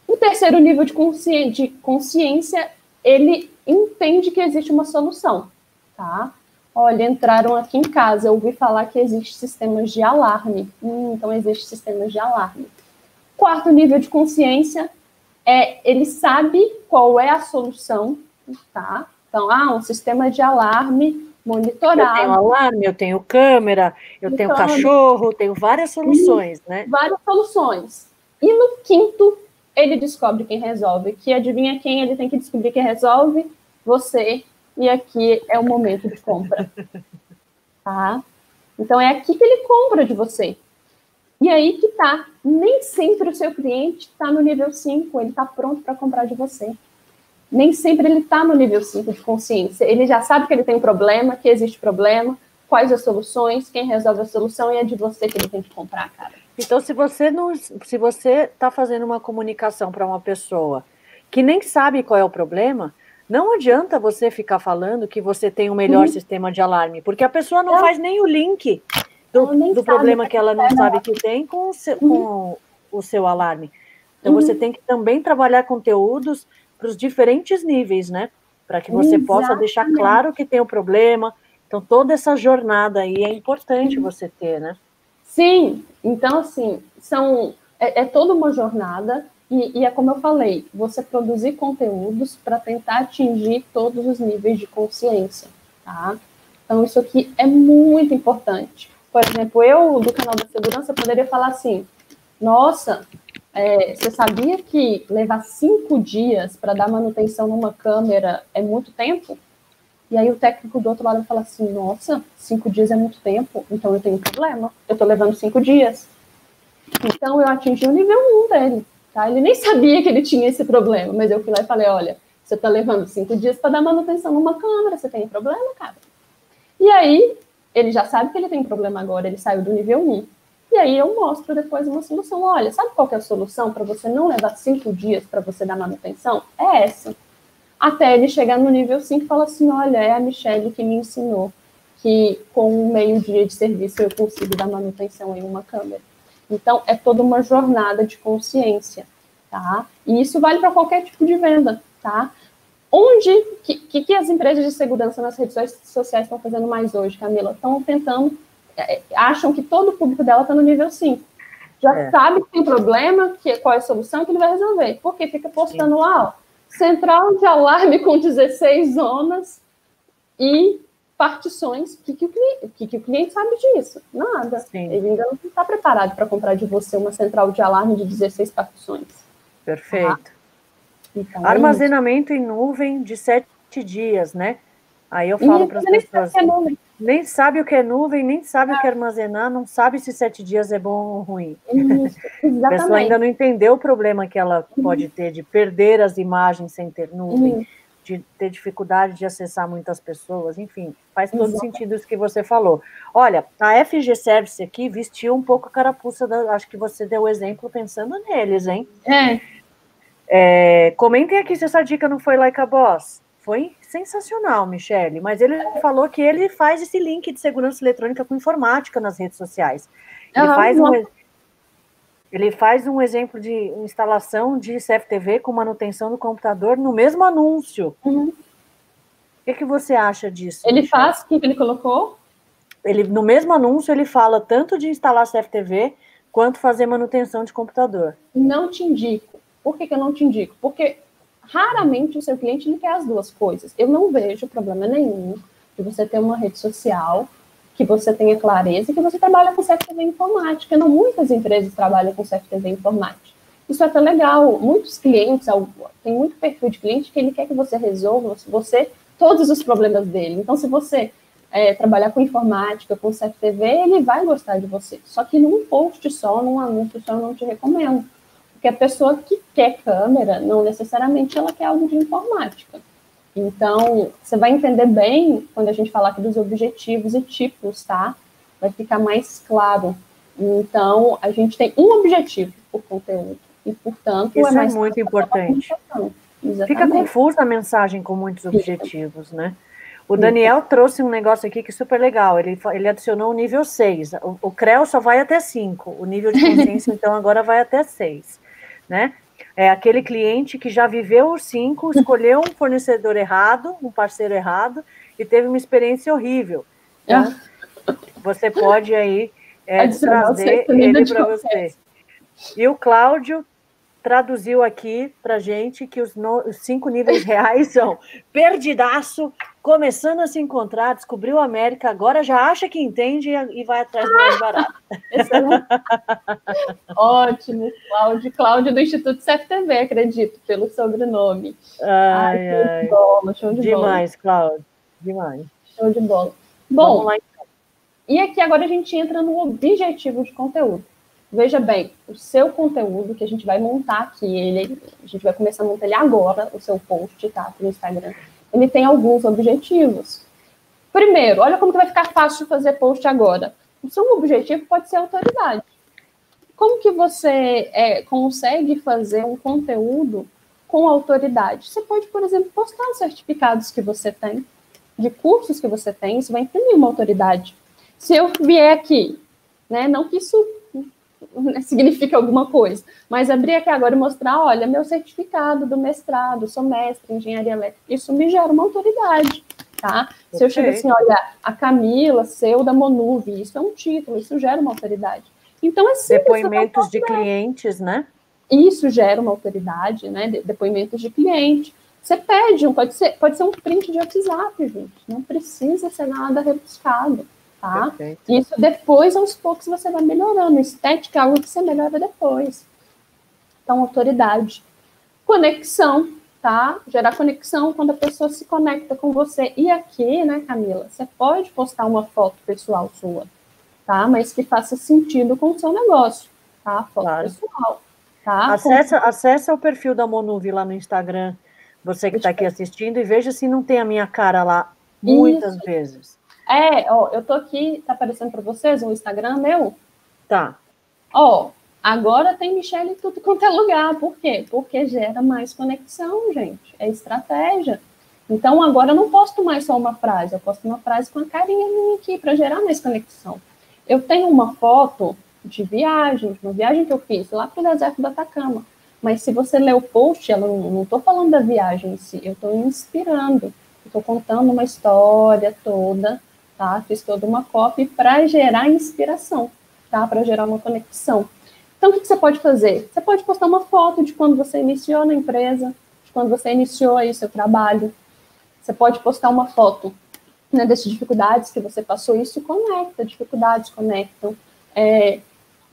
O terceiro nível de, consci... de consciência, ele entende que existe uma solução, tá? Olha, entraram aqui em casa, eu ouvi falar que existe sistemas de alarme. Hum, então existe sistemas de alarme. Quarto nível de consciência, é, ele sabe qual é a solução, tá? Então, ah, um sistema de alarme monitorado. Eu tenho alarme, eu tenho câmera, eu então, tenho cachorro, tenho várias soluções, né? Várias soluções. E no quinto, ele descobre quem resolve. Que adivinha quem ele tem que descobrir quem resolve? Você. E aqui é o momento de compra. Tá? Então é aqui que ele compra de você. E aí que tá. Nem sempre o seu cliente está no nível 5, ele está pronto para comprar de você. Nem sempre ele está no nível 5 de consciência. Ele já sabe que ele tem problema, que existe problema, quais as soluções, quem resolve a solução e é de você que ele tem que comprar, cara. Então, se você não, se você está fazendo uma comunicação para uma pessoa que nem sabe qual é o problema, não adianta você ficar falando que você tem o melhor uhum. sistema de alarme, porque a pessoa não, não. faz nem o link do, do problema que ela não sabe que tem com o seu, com o seu alarme. Então uhum. você tem que também trabalhar conteúdos para os diferentes níveis, né? Para que você Exatamente. possa deixar claro que tem o problema. Então toda essa jornada aí é importante uhum. você ter, né? Sim, então assim, são é, é toda uma jornada e, e, é como eu falei, você produzir conteúdos para tentar atingir todos os níveis de consciência, tá? Então isso aqui é muito importante. Por exemplo, eu, do canal da segurança, poderia falar assim: nossa, é, você sabia que levar cinco dias para dar manutenção numa câmera é muito tempo? E aí o técnico do outro lado fala assim, nossa, cinco dias é muito tempo, então eu tenho um problema. Eu estou levando cinco dias. Então eu atingi o nível 1 dele. Tá? Ele nem sabia que ele tinha esse problema, mas eu fui lá e falei, olha, você está levando cinco dias para dar manutenção numa câmera, você tem problema, cara? E aí, ele já sabe que ele tem problema agora, ele saiu do nível 1. E aí eu mostro depois uma solução. Olha, sabe qual é a solução para você não levar cinco dias para você dar manutenção? É essa. Até ele chegar no nível 5 e falar assim, olha, é a Michelle que me ensinou que com um meio dia de serviço eu consigo dar manutenção em uma câmera. Então, é toda uma jornada de consciência, tá? E isso vale para qualquer tipo de venda, tá? Onde que, que, as empresas de segurança nas redes sociais estão fazendo mais hoje, Camila? Estão tentando, é, acham que todo o público dela está no nível 5. Já é. sabe que tem problema, que, qual é a solução que ele vai resolver. Porque fica postando Sim. lá, ó, central de alarme com 16 zonas e partições. O que, que, o, cliente, que, que o cliente sabe disso? Nada. Sim. Ele ainda não está preparado para comprar de você uma central de alarme de 16 partições. Perfeito. Então, Armazenamento é em nuvem de sete dias, né? Aí eu falo para as pessoas. É nem sabe o que é nuvem, nem sabe o que é armazenar, não sabe se sete dias é bom ou ruim. Isso, a pessoa ainda não entendeu o problema que ela uhum. pode ter de perder as imagens sem ter nuvem, uhum. de ter dificuldade de acessar muitas pessoas, enfim, faz todo Exato. sentido isso que você falou. Olha, a FG Service aqui vestiu um pouco a carapuça, da, acho que você deu o exemplo pensando neles, hein? É. é comentem aqui se essa dica não foi like a boss. Foi sensacional, Michele, mas ele falou que ele faz esse link de segurança eletrônica com informática nas redes sociais. Ele, uhum, faz, um, ele faz um exemplo de instalação de CFTV com manutenção do computador no mesmo anúncio. Uhum. O que, que você acha disso? Ele Michele? faz, o que ele colocou? Ele, no mesmo anúncio, ele fala tanto de instalar CFTV quanto fazer manutenção de computador. Não te indico. Por que, que eu não te indico? Porque raramente o seu cliente ele quer as duas coisas. Eu não vejo problema nenhum de você ter uma rede social que você tenha clareza e que você trabalha com CFTV informática. Não muitas empresas trabalham com CFTV informática. Isso é até legal. Muitos clientes, tem muito perfil de cliente que ele quer que você resolva você todos os problemas dele. Então, se você é, trabalhar com informática, com CFTV, ele vai gostar de você. Só que num post só, num anúncio só, eu não te recomendo. Porque a pessoa que quer câmera, não necessariamente ela quer algo de informática. Então, você vai entender bem quando a gente falar aqui dos objetivos e tipos, tá? Vai ficar mais claro. Então, a gente tem um objetivo por conteúdo. E, portanto, é Isso é, mais é muito importante. Fica confusa a mensagem com muitos objetivos, né? O Daniel trouxe um negócio aqui que é super legal. Ele, ele adicionou o nível 6. O, o CREL só vai até 5. O nível de consciência, então, agora vai até 6 né? É aquele cliente que já viveu os cinco, escolheu um fornecedor errado, um parceiro errado, e teve uma experiência horrível. Então, você pode aí é, trazer ele para você. E o Cláudio traduziu aqui para gente que os, no, os, cinco níveis reais são perdidaço, começando a se encontrar, descobriu a América, agora já acha que entende e vai atrás do mais barato. Ótimo, Cláudio. Cláudio do Instituto CFTV, acredito, pelo sobrenome. Ai, ai, show ai. de bola, show de Demais, bola. Cláudio, demais. Show de bola. Bom, lá, então. e aqui agora a gente entra no objetivo de conteúdo. Veja bem, o seu conteúdo que a gente vai montar aqui, ele, a gente vai começar a montar ele agora, o seu post, tá, para o Instagram. Ele tem alguns objetivos. Primeiro, olha como que vai ficar fácil de fazer post agora. O seu objetivo pode ser autoridade. Como que você é, consegue fazer um conteúdo com autoridade? Você pode, por exemplo, postar os certificados que você tem, de cursos que você tem, isso vai imprimir uma autoridade. Se eu vier aqui, né, não que isso significa alguma coisa. Mas abrir aqui agora e mostrar, olha, meu certificado do mestrado, sou mestre em engenharia elétrica, isso me gera uma autoridade, tá? Se eu chego assim, olha, a Camila, seu da Monuve, isso é um título, isso gera uma autoridade. Então é simples. Depoimentos de clientes, né? Isso gera uma autoridade, né? Depoimentos de cliente. Você pede, pode ser, pode ser um print de WhatsApp, gente. Não precisa ser nada rebuscado tá? Perfeito. Isso depois, aos poucos, você vai melhorando. Estética é algo que você melhora depois. Então, autoridade. Conexão, tá? Gerar conexão quando a pessoa se conecta com você. E aqui, né, Camila, você pode postar uma foto pessoal sua, tá? Mas que faça sentido com o seu negócio, tá? Foto claro. pessoal. Tá? Acessa, com... acessa o perfil da Monuvi lá no Instagram, você que está aqui assistindo, e veja se não tem a minha cara lá muitas Isso. vezes. É, ó, eu tô aqui, tá aparecendo para vocês o Instagram meu? Tá. Ó, Agora tem Michelle em tudo quanto é lugar. Por quê? Porque gera mais conexão, gente. É estratégia. Então agora eu não posto mais só uma frase, eu posto uma frase com a carinha minha aqui para gerar mais conexão. Eu tenho uma foto de viagem, de uma viagem que eu fiz lá para o deserto do Atacama. Mas se você ler o post, ela não estou falando da viagem em si, eu estou inspirando, estou contando uma história toda, tá? Fiz toda uma copy para gerar inspiração, tá? Para gerar uma conexão. Então, o que você pode fazer? Você pode postar uma foto de quando você iniciou na empresa, de quando você iniciou aí seu trabalho. Você pode postar uma foto né, dessas dificuldades que você passou. Isso conecta, dificuldades conectam. É,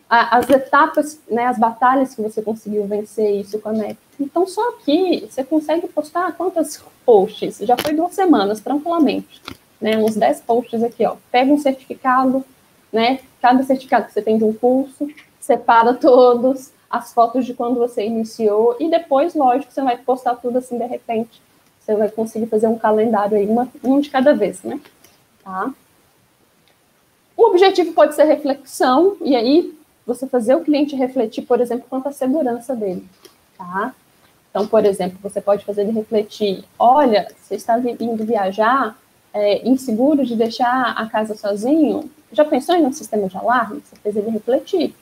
as etapas, né, as batalhas que você conseguiu vencer, isso conecta. Então, só aqui você consegue postar quantas posts? Já foi duas semanas, tranquilamente. Né, uns 10 posts aqui, ó. Pega um certificado, né? Cada certificado que você tem de um curso, separa todos, as fotos de quando você iniciou, e depois, lógico, você vai postar tudo assim de repente. Você vai conseguir fazer um calendário aí, uma, um de cada vez, né? Tá? O objetivo pode ser reflexão, e aí você fazer o cliente refletir, por exemplo, quanto à segurança dele, tá? Então, por exemplo, você pode fazer ele refletir: olha, você está indo viajar, é, inseguro de deixar a casa sozinho, já pensou em um sistema de alarme? Você fez ele refletir.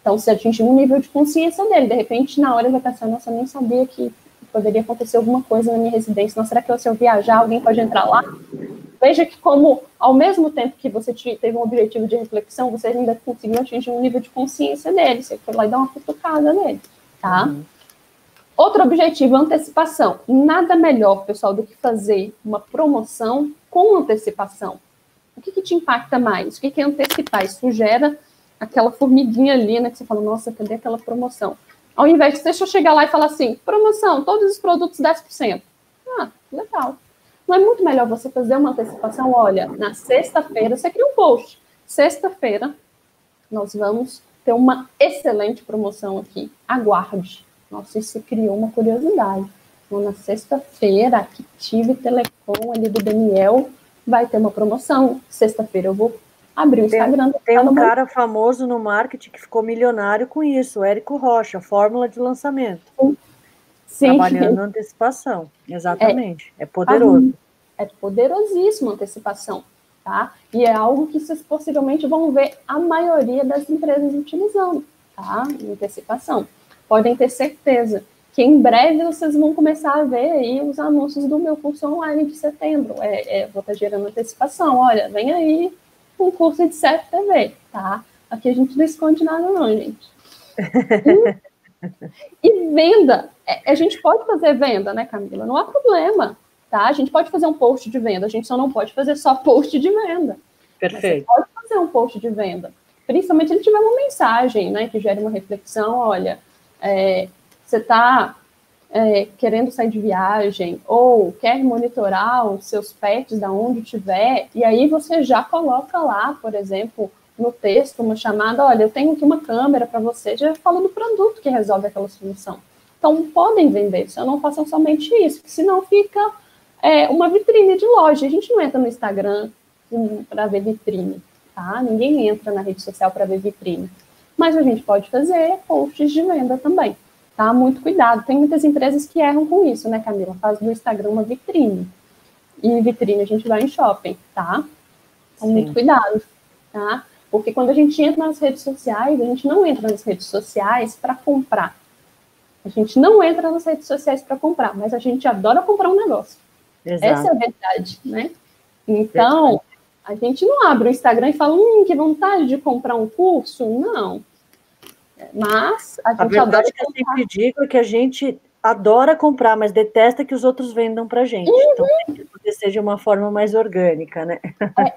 Então, se atingir um nível de consciência dele, de repente, na hora ele vai pensar, nossa, eu nem sabia que poderia acontecer alguma coisa na minha residência, será que se eu viajar, alguém pode entrar lá? Veja que como, ao mesmo tempo que você teve um objetivo de reflexão, você ainda conseguiu atingir um nível de consciência dele, você foi lá e dá uma cutucada nele, tá? Uhum. Outro objetivo, antecipação. Nada melhor, pessoal, do que fazer uma promoção com antecipação. O que, que te impacta mais? O que, que é antecipar? Isso gera aquela formiguinha ali, né? Que você fala, nossa, cadê aquela promoção? Ao invés de deixa eu chegar lá e falar assim, promoção, todos os produtos 10%. Ah, legal. Não é muito melhor você fazer uma antecipação? Olha, na sexta-feira, você cria um post. Sexta-feira, nós vamos ter uma excelente promoção aqui. Aguarde. Nossa, isso criou uma curiosidade. Então, na sexta-feira, a Tive Telecom ali do Daniel vai ter uma promoção. Sexta-feira eu vou abrir o Instagram. Tem, tem um cara famoso no marketing que ficou milionário com isso, o Érico Rocha, Fórmula de Lançamento. Sim. Trabalhando na antecipação, exatamente. É, é poderoso. É poderosíssimo a antecipação, tá? E é algo que vocês possivelmente vão ver a maioria das empresas utilizando, tá? Antecipação. Podem ter certeza que em breve vocês vão começar a ver aí os anúncios do meu curso online de setembro. É, é, vou estar gerando antecipação. Olha, vem aí um curso de CFTV, tá? Aqui a gente não esconde nada, não, gente. E, e venda, é, a gente pode fazer venda, né, Camila? Não há problema, tá? A gente pode fazer um post de venda, a gente só não pode fazer só post de venda. Perfeito. Mas você pode fazer um post de venda, principalmente se ele tiver uma mensagem, né, que gere uma reflexão. Olha, é, você está é, querendo sair de viagem ou quer monitorar os seus pets da onde estiver, e aí você já coloca lá, por exemplo, no texto uma chamada, olha, eu tenho aqui uma câmera para você, já fala do produto que resolve aquela solução. Então, podem vender, só não façam somente isso, senão fica é, uma vitrine de loja. A gente não entra no Instagram para ver vitrine, tá? Ninguém entra na rede social para ver vitrine. Mas a gente pode fazer posts de venda também tá? Muito cuidado. Tem muitas empresas que erram com isso, né, Camila? Faz do Instagram uma vitrine. E vitrine a gente vai em shopping, tá? Então, Sim. muito cuidado, tá? Porque quando a gente entra nas redes sociais, a gente não entra nas redes sociais para comprar. A gente não entra nas redes sociais para comprar, mas a gente adora comprar um negócio. Exato. Essa é a verdade, né? Então, a gente não abre o Instagram e fala, hum, que vontade de comprar um curso. Não. Mas a gente a adora. Que eu sempre digo é que a gente adora comprar, mas detesta que os outros vendam para gente. Uhum. Então tem que acontecer de uma forma mais orgânica, né?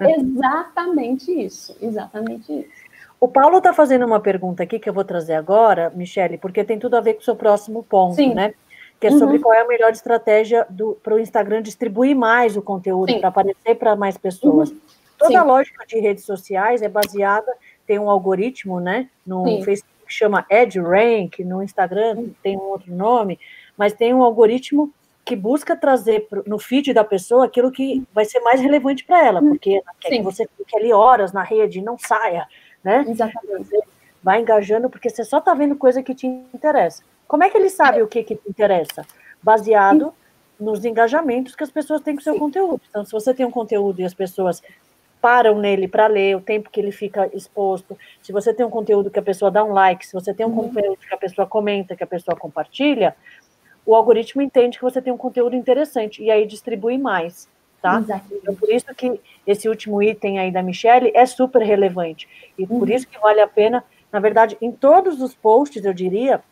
É exatamente isso, exatamente isso. O Paulo está fazendo uma pergunta aqui que eu vou trazer agora, Michele, porque tem tudo a ver com o seu próximo ponto, Sim. né? que é sobre uhum. qual é a melhor estratégia para o Instagram distribuir mais o conteúdo, para aparecer para mais pessoas. Uhum. Toda Sim. a lógica de redes sociais é baseada, tem um algoritmo, né? No Sim. Facebook chama EdRank, no Instagram tem um outro nome, mas tem um algoritmo que busca trazer no feed da pessoa aquilo que vai ser mais relevante para ela, uhum. porque quer que você fique ali horas na rede e não saia, né? Exatamente. Vai engajando, porque você só está vendo coisa que te interessa. Como é que ele sabe é. o que, que te interessa? Baseado Sim. nos engajamentos que as pessoas têm com o seu Sim. conteúdo. Então, se você tem um conteúdo e as pessoas param nele para ler, o tempo que ele fica exposto, se você tem um conteúdo que a pessoa dá um like, se você tem um uhum. conteúdo que a pessoa comenta, que a pessoa compartilha, o algoritmo entende que você tem um conteúdo interessante e aí distribui mais, tá? Então, por isso que esse último item aí da Michelle é super relevante e uhum. por isso que vale a pena, na verdade, em todos os posts, eu diria,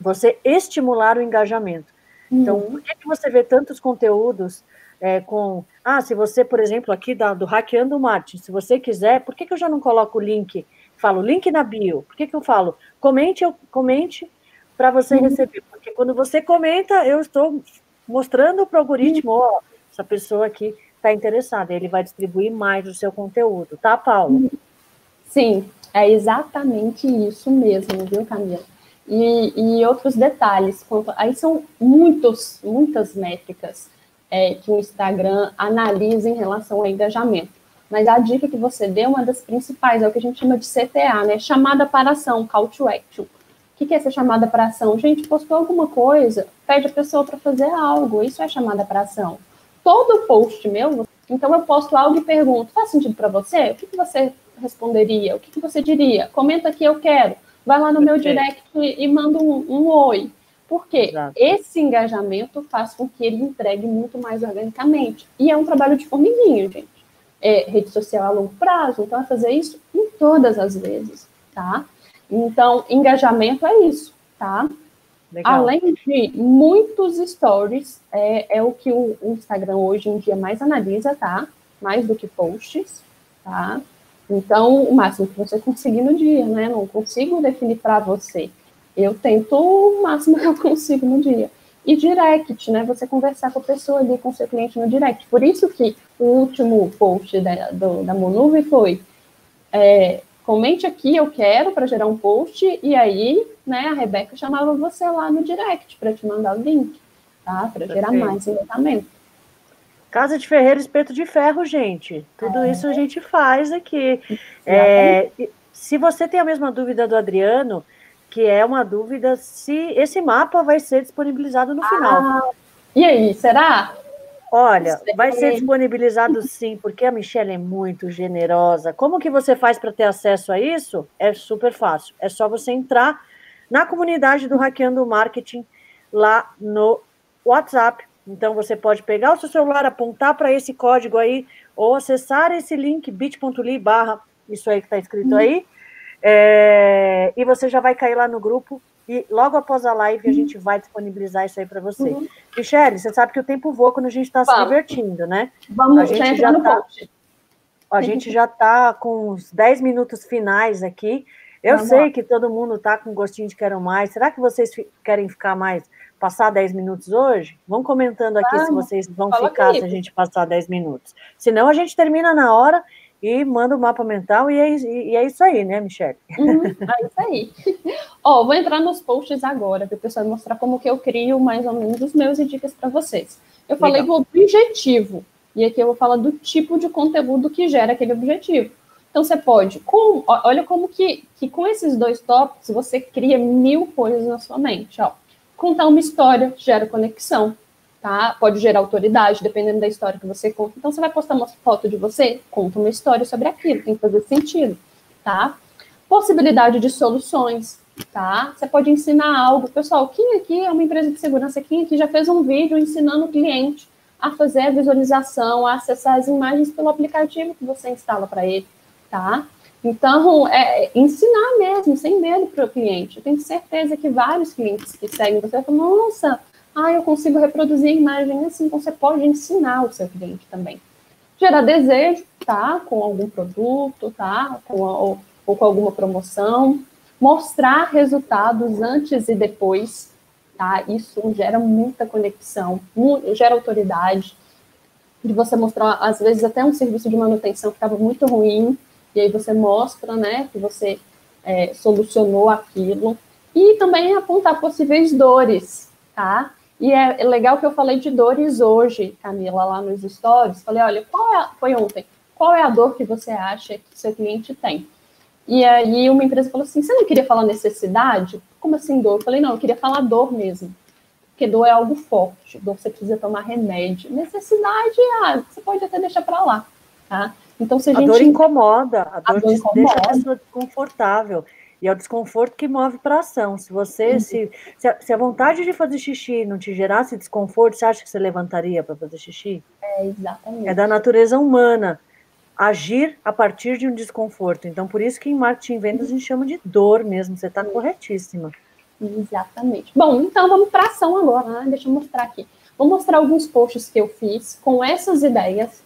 você estimular o engajamento. Então, uhum. Por que, que você vê tantos conteúdos é, com, ah, se você, por exemplo, aqui da, do Hackeando Martin, se você quiser, por que, que eu já não coloco o link? Falo, link na bio. Por que, que eu falo? Comente, eu, comente para você uhum. receber. Porque quando você comenta, eu estou mostrando para o algoritmo, ó, oh, essa pessoa aqui está interessada, ele vai distribuir mais o seu conteúdo, tá, Paulo? Sim, é exatamente isso mesmo, viu, Camila? E, e outros detalhes, aí são muitos, muitas métricas é, que o Instagram analisa em relação ao engajamento. Mas a dica que você deu, uma das principais, é o que a gente chama de CTA, né? Chamada para ação, call to action. O que é essa chamada para ação? Gente, postou alguma coisa, pede a pessoa para fazer algo. Isso é chamada para ação. Todo post meu, então eu posto algo e pergunto: faz sentido para você? O que, que você responderia? O que, que você diria? Comenta aqui, eu quero. Vai lá no meu direct e, e manda um, um oi. Porque Exato. esse engajamento faz com que ele entregue muito mais organicamente. E é um trabalho de formiguinha, gente. É rede social a longo prazo, então é fazer isso em todas as vezes, tá? Então, engajamento é isso, tá? Legal. Além de muitos stories, é, é o que o Instagram hoje em dia mais analisa, tá? Mais do que posts, tá? Então, o máximo que você conseguir no dia, né? Não consigo definir para você. Eu tento o máximo que eu consigo no dia. E direct, né? Você conversar com a pessoa ali, com o seu cliente no direct. Por isso que o último post da, do, da Monuve foi é, comente aqui, eu quero, para gerar um post, e aí, né, a Rebeca chamava você lá no direct para te mandar o link, tá? Para gerar mais engajamento. Casa de Ferreira, espeto de ferro, gente. Tudo é. isso a gente faz aqui. É, se você tem a mesma dúvida do Adriano, que é uma dúvida se esse mapa vai ser disponibilizado no final. Ah, e aí, será? Olha, vai ser disponibilizado sim, porque a Michelle é muito generosa. Como que você faz para ter acesso a isso? É super fácil. É só você entrar na comunidade do Hackeando Marketing lá no WhatsApp. Então você pode pegar o seu celular, apontar para esse código aí, ou acessar esse link bit.ly barra, isso aí que está escrito uhum. É, e você já vai cair lá no grupo e logo após a live a gente vai disponibilizar isso aí para você. Uhum. Michele, você sabe que o tempo voa quando a gente está se divertindo, né? Vamos, a gente já está. A gente já está com uns 10 minutos finais aqui. Eu Vamos sei lá. que todo mundo está com gostinho de quero mais. Será que vocês querem ficar mais, passar 10 minutos hoje? Vão comentando aqui se vocês vão Fala ficar comigo. se a gente passar 10 minutos. Senão a gente termina na hora e manda o mapa mental e é, e é isso aí, né, Michelle? Uhum, é isso aí. Ó, vou entrar nos posts agora, para o pessoal mostrar como que eu crio mais ou menos os meus e dicas para vocês. Eu falei Legal. do objetivo, e aqui eu vou falar do tipo de conteúdo que gera aquele objetivo. Então, você pode, com, olha como que, que com esses dois tópicos você cria mil coisas na sua mente. Ó. Contar uma história gera conexão tá? Pode gerar autoridade, dependendo da história que você conta. Então, você vai postar uma foto de você, conta uma história sobre aquilo, tem que fazer sentido, tá? Possibilidade de soluções, tá? Você pode ensinar algo. Pessoal, quem aqui é uma empresa de segurança? Quem aqui já fez um vídeo ensinando o cliente a fazer a visualização, a acessar as imagens pelo aplicativo que você instala para ele, tá? Então, é ensinar mesmo, sem medo para o cliente. Eu tenho certeza que vários clientes que seguem você falam, nossa, ah, eu consigo reproduzir a imagem assim, então você pode ensinar o seu cliente também. Gerar desejo, tá? Com algum produto, tá? Com, ou, ou com alguma promoção. Mostrar resultados antes e depois tá? Isso gera muita conexão, gera autoridade, de você mostrar, às vezes, até um serviço de manutenção que estava muito ruim, e aí você mostra, né, que você é, solucionou aquilo, e também apontar possíveis dores, tá? E é legal que eu falei de dores hoje, Camila, lá nos stories. Falei, olha, qual é a, foi ontem, qual é a dor que você acha que seu cliente tem? E aí uma empresa falou assim, você não queria falar necessidade? Como assim dor? Eu falei, não, eu queria falar dor mesmo. Porque dor é algo forte, dor você precisa tomar remédio. Necessidade, ah, você pode até deixar para lá, tá? Então, se a, a gente... dor incomoda, a, a dor, dor incomoda. deixa a pessoa desconfortável. E é o desconforto que move para ação. Se você, uhum. se, se a, se a, vontade de fazer xixi não te gerasse desconforto, você acha que você levantaria para fazer xixi? É, exatamente. É da natureza humana agir a partir de um desconforto. Então, por isso que em marketing e vendas a gente chama de dor mesmo. Você está corretíssima. Exatamente. Bom, então vamos para ação agora, né? Deixa eu mostrar aqui. Vou mostrar alguns posts que eu fiz com essas ideias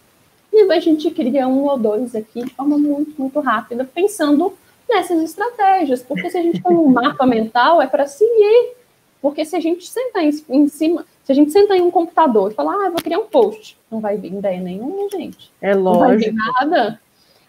e a gente cria um ou dois aqui de forma muito, muito rápida, pensando nessas estratégias, porque se a gente tem um mapa mental, é para seguir. Porque se a gente sentar em, em, cima, se a gente sentar em um computador e falar, ah, vou criar um post, não vai vir ideia nenhuma, gente. É lógico. Não vai vir nada.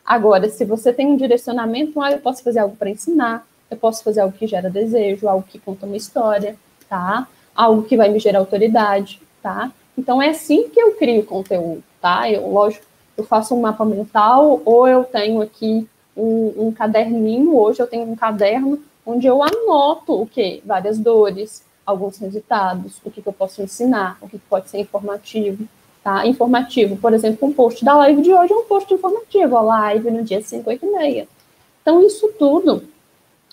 Agora, se você tem um direcionamento, ah, eu posso fazer algo para ensinar, eu posso fazer algo que gera desejo, algo que conta uma história, tá? Algo que vai me gerar autoridade, tá? Então é assim que eu crio conteúdo, tá? Eu, lógico, eu faço um mapa mental ou eu tenho aqui um, um caderninho, hoje eu tenho um caderno onde eu anoto o que? Várias dores, alguns resultados, o que, que eu posso ensinar, o que, que pode ser informativo, tá? Informativo, por exemplo, um post da live de hoje é um post informativo, a live no dia 5, 8 e meia. Então, isso tudo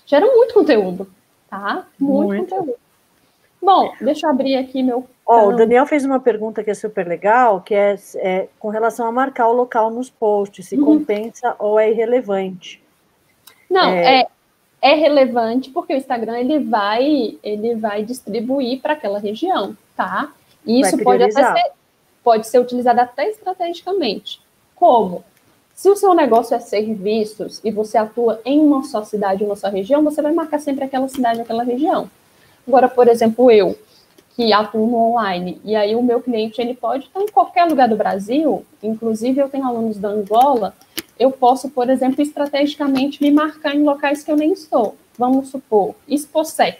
gera muito conteúdo, tá? Muito, muito. conteúdo. Bom, deixa eu abrir aqui meu. Ó, oh, o Daniel fez uma pergunta que é super legal, que é, é com relação a marcar o local nos posts, se uhum. compensa ou é irrelevante. Não, é... é... é relevante porque o Instagram ele vai ele vai distribuir para aquela região, tá? E isso pode até ser, pode ser utilizado até estrategicamente. Como? Se o seu negócio é serviços e você atua em uma só cidade, uma só região, você vai marcar sempre aquela cidade, aquela região. Agora, por exemplo, eu, que atuo no online, e aí o meu cliente ele pode estar em qualquer lugar do Brasil, inclusive eu tenho alunos da Angola, eu posso, por exemplo, estrategicamente me marcar em locais que eu nem estou. Vamos supor, Exposec.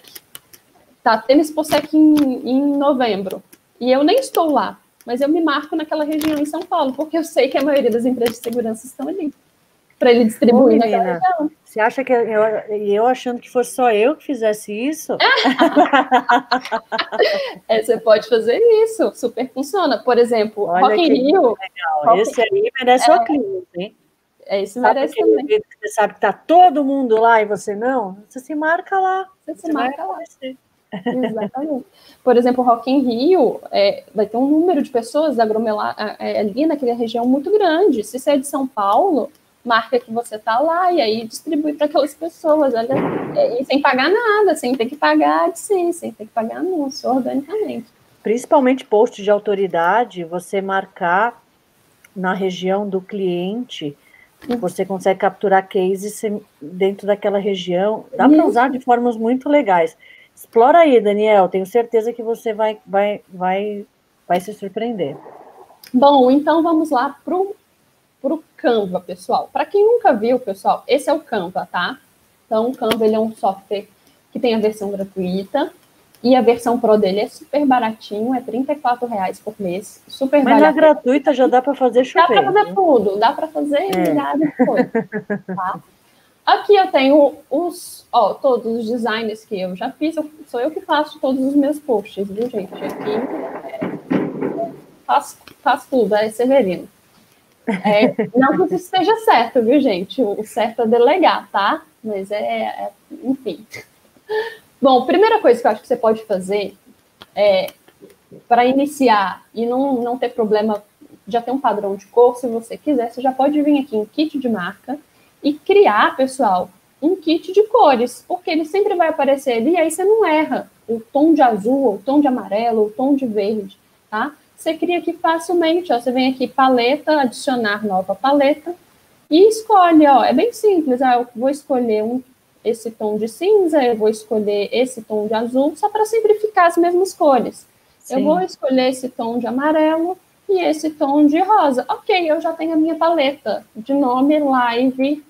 Tá tendo Exposec em, em novembro, e eu nem estou lá, mas eu me marco naquela região em São Paulo, porque eu sei que a maioria das empresas de segurança estão ali para ele distribuir Ô, menina, região. Você acha que eu, eu achando que fosse só eu que fizesse isso? é, você pode fazer isso, super funciona. Por exemplo, Olha Rock in Rio. Rock... Esse aí merece é, o cliente, hein? É, esse sabe merece também. Você sabe que tá todo mundo lá e você não? Você se marca lá. Você, você se marca lá. Exatamente. Por exemplo, Rock in Rio é, vai ter um número de pessoas aglomerar é, ali naquela região muito grande. Se você é de São Paulo, marca que você está lá e aí distribui para aquelas pessoas, olha, e sem pagar nada, sem ter que pagar sim, sem ter que pagar anúncio, organicamente. Principalmente post de autoridade, você marcar na região do cliente, você consegue capturar cases dentro daquela região. Dá para usar de formas muito legais. Explora aí, Daniel. Tenho certeza que você vai, vai, vai, vai se surpreender. Bom, então vamos lá para o Canva, pessoal. Para quem nunca viu, pessoal, esse é o Canva, tá? Então, o Canva ele é um software que tem a versão gratuita e a versão Pro dele é super baratinho, é R$ reais por mês, super Mas na gratuita já dá para fazer chover. Dá para fazer né? tudo, dá para fazer é. milhares de coisas, tá? Aqui eu tenho os, ó, todos os designs que eu já fiz, eu, sou eu que faço todos os meus posts, viu, gente? Aqui é, faço, faço tudo, é Severino. É, não que isso esteja certo, viu, gente? O certo é delegar, tá? Mas é, é enfim. Bom, primeira coisa que eu acho que você pode fazer é para iniciar e não, não ter problema, já ter um padrão de cor, se você quiser, você já pode vir aqui em kit de marca e criar, pessoal, um kit de cores, porque ele sempre vai aparecer ali e aí você não erra o tom de azul, o tom de amarelo, o tom de verde, tá? Você cria aqui facilmente, ó, você vem aqui paleta, adicionar nova paleta, e escolhe, ó, é bem simples, ó, eu vou escolher um, esse tom de cinza, eu vou escolher esse tom de azul, só para simplificar as mesmas cores. Sim. Eu vou escolher esse tom de amarelo e esse tom de rosa. Ok, eu já tenho a minha paleta de nome Live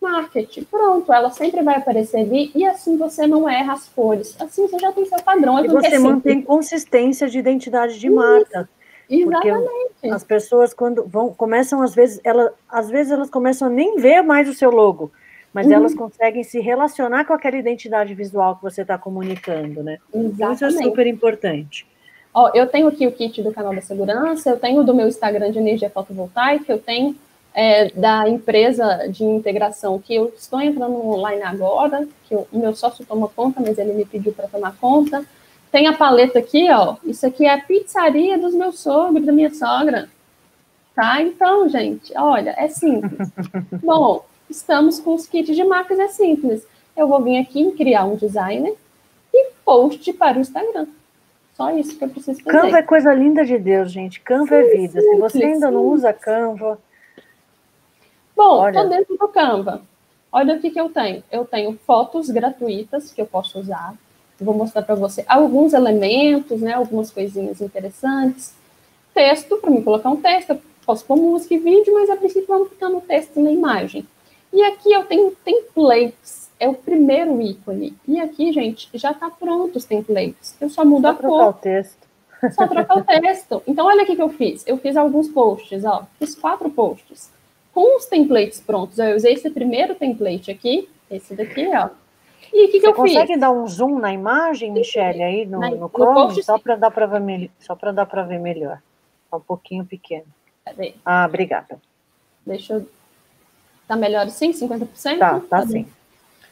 Marketing. Pronto, ela sempre vai aparecer ali e assim você não erra as cores. Assim você já tem seu padrão. É e você é mantém consistência de identidade de marca. Exatamente. Porque as pessoas quando vão começam às vezes elas às vezes elas começam a nem ver mais o seu logo, mas uhum. elas conseguem se relacionar com aquela identidade visual que você está comunicando, né? Exatamente. Isso é super importante. Ó, eu tenho aqui o kit do canal da segurança, eu tenho do meu Instagram de energia fotovoltaica, eu tenho é, da empresa de integração que eu estou entrando online agora, que o meu sócio toma conta, mas ele me pediu para tomar conta. Tem a paleta aqui, ó. Isso aqui é a pizzaria dos meus sogros, da minha sogra. Tá? Então, gente, olha, é simples. Bom, estamos com os kits de marcas, é simples. Eu vou vir aqui criar um designer e post para o Instagram. Só isso que eu preciso fazer. Canva é coisa linda de Deus, gente. Canva é sim, é vida. Simples, Se você ainda não usa Canva. Bom, estou dentro do Canva. Olha o que, que eu tenho. Eu tenho fotos gratuitas que eu posso usar vou mostrar para você alguns elementos, né, algumas coisinhas interessantes. Texto, para mim colocar um texto, eu posso pôr música e vídeo, mas a princípio vamos ficar no texto e na imagem. E aqui eu tenho templates, é o primeiro ícone. E aqui, gente, já está pronto os templates. Eu só mudo só a cor. o texto. Só trocar o texto. Então, olha o que eu fiz. Eu fiz alguns posts, ó. Fiz quatro posts. Com os templates prontos, eu usei esse primeiro template aqui, esse daqui, ó e o que, que eu fiz? Você consegue dar um zoom na imagem, Michelle, aí no, no, no Chrome? No só para dar para ver, só dar ver melhor. Tá um pouquinho pequeno. Cadê? Ah, obrigada. Deixa eu. Tá melhor assim, 50%? Tá, tá, tá sim.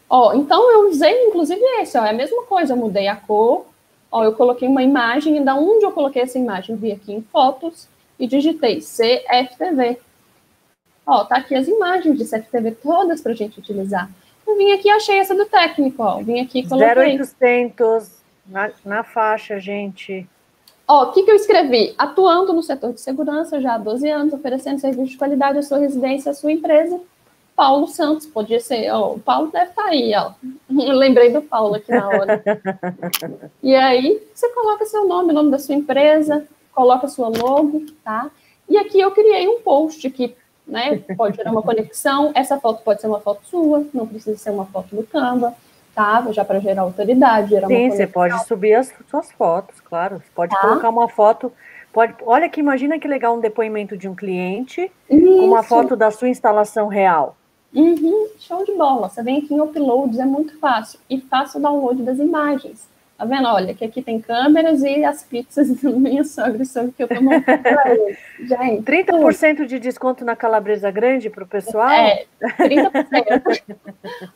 Ó, então eu usei inclusive esse, ó, é a mesma coisa, eu mudei a cor, ó, eu coloquei uma imagem, e da onde eu coloquei essa imagem? Vi aqui em fotos e digitei CFTV. Ó, tá aqui as imagens de CFTV todas para a gente utilizar. Eu vim aqui e achei essa do técnico, ó. Vim aqui e coloquei. 0800 na, na faixa, gente. Ó, o que, que eu escrevi? Atuando no setor de segurança já há 12 anos, oferecendo serviço de qualidade à sua residência, à sua empresa. Paulo Santos, podia ser, ó, o Paulo deve estar tá aí, ó. Lembrei do Paulo aqui na hora. e aí, você coloca seu nome, o nome da sua empresa, coloca sua logo, tá? E aqui eu criei um post que né? Pode gerar uma conexão. Essa foto pode ser uma foto sua, não precisa ser uma foto do Canva, tá? Já para gerar autoridade, gerar Sim, você pode subir as suas fotos, claro. Você pode tá? colocar uma foto. Pode, olha que imagina que legal um depoimento de um cliente Isso. com uma foto da sua instalação real. Uhum, show de bola. Você vem aqui em uploads, é muito fácil. E faça o download das imagens. Tá vendo? Olha, que aqui tem câmeras e as pizzas do minha sogra são que eu tô montando ele. Gente, 30% de desconto na calabresa grande para o pessoal? É, 30%.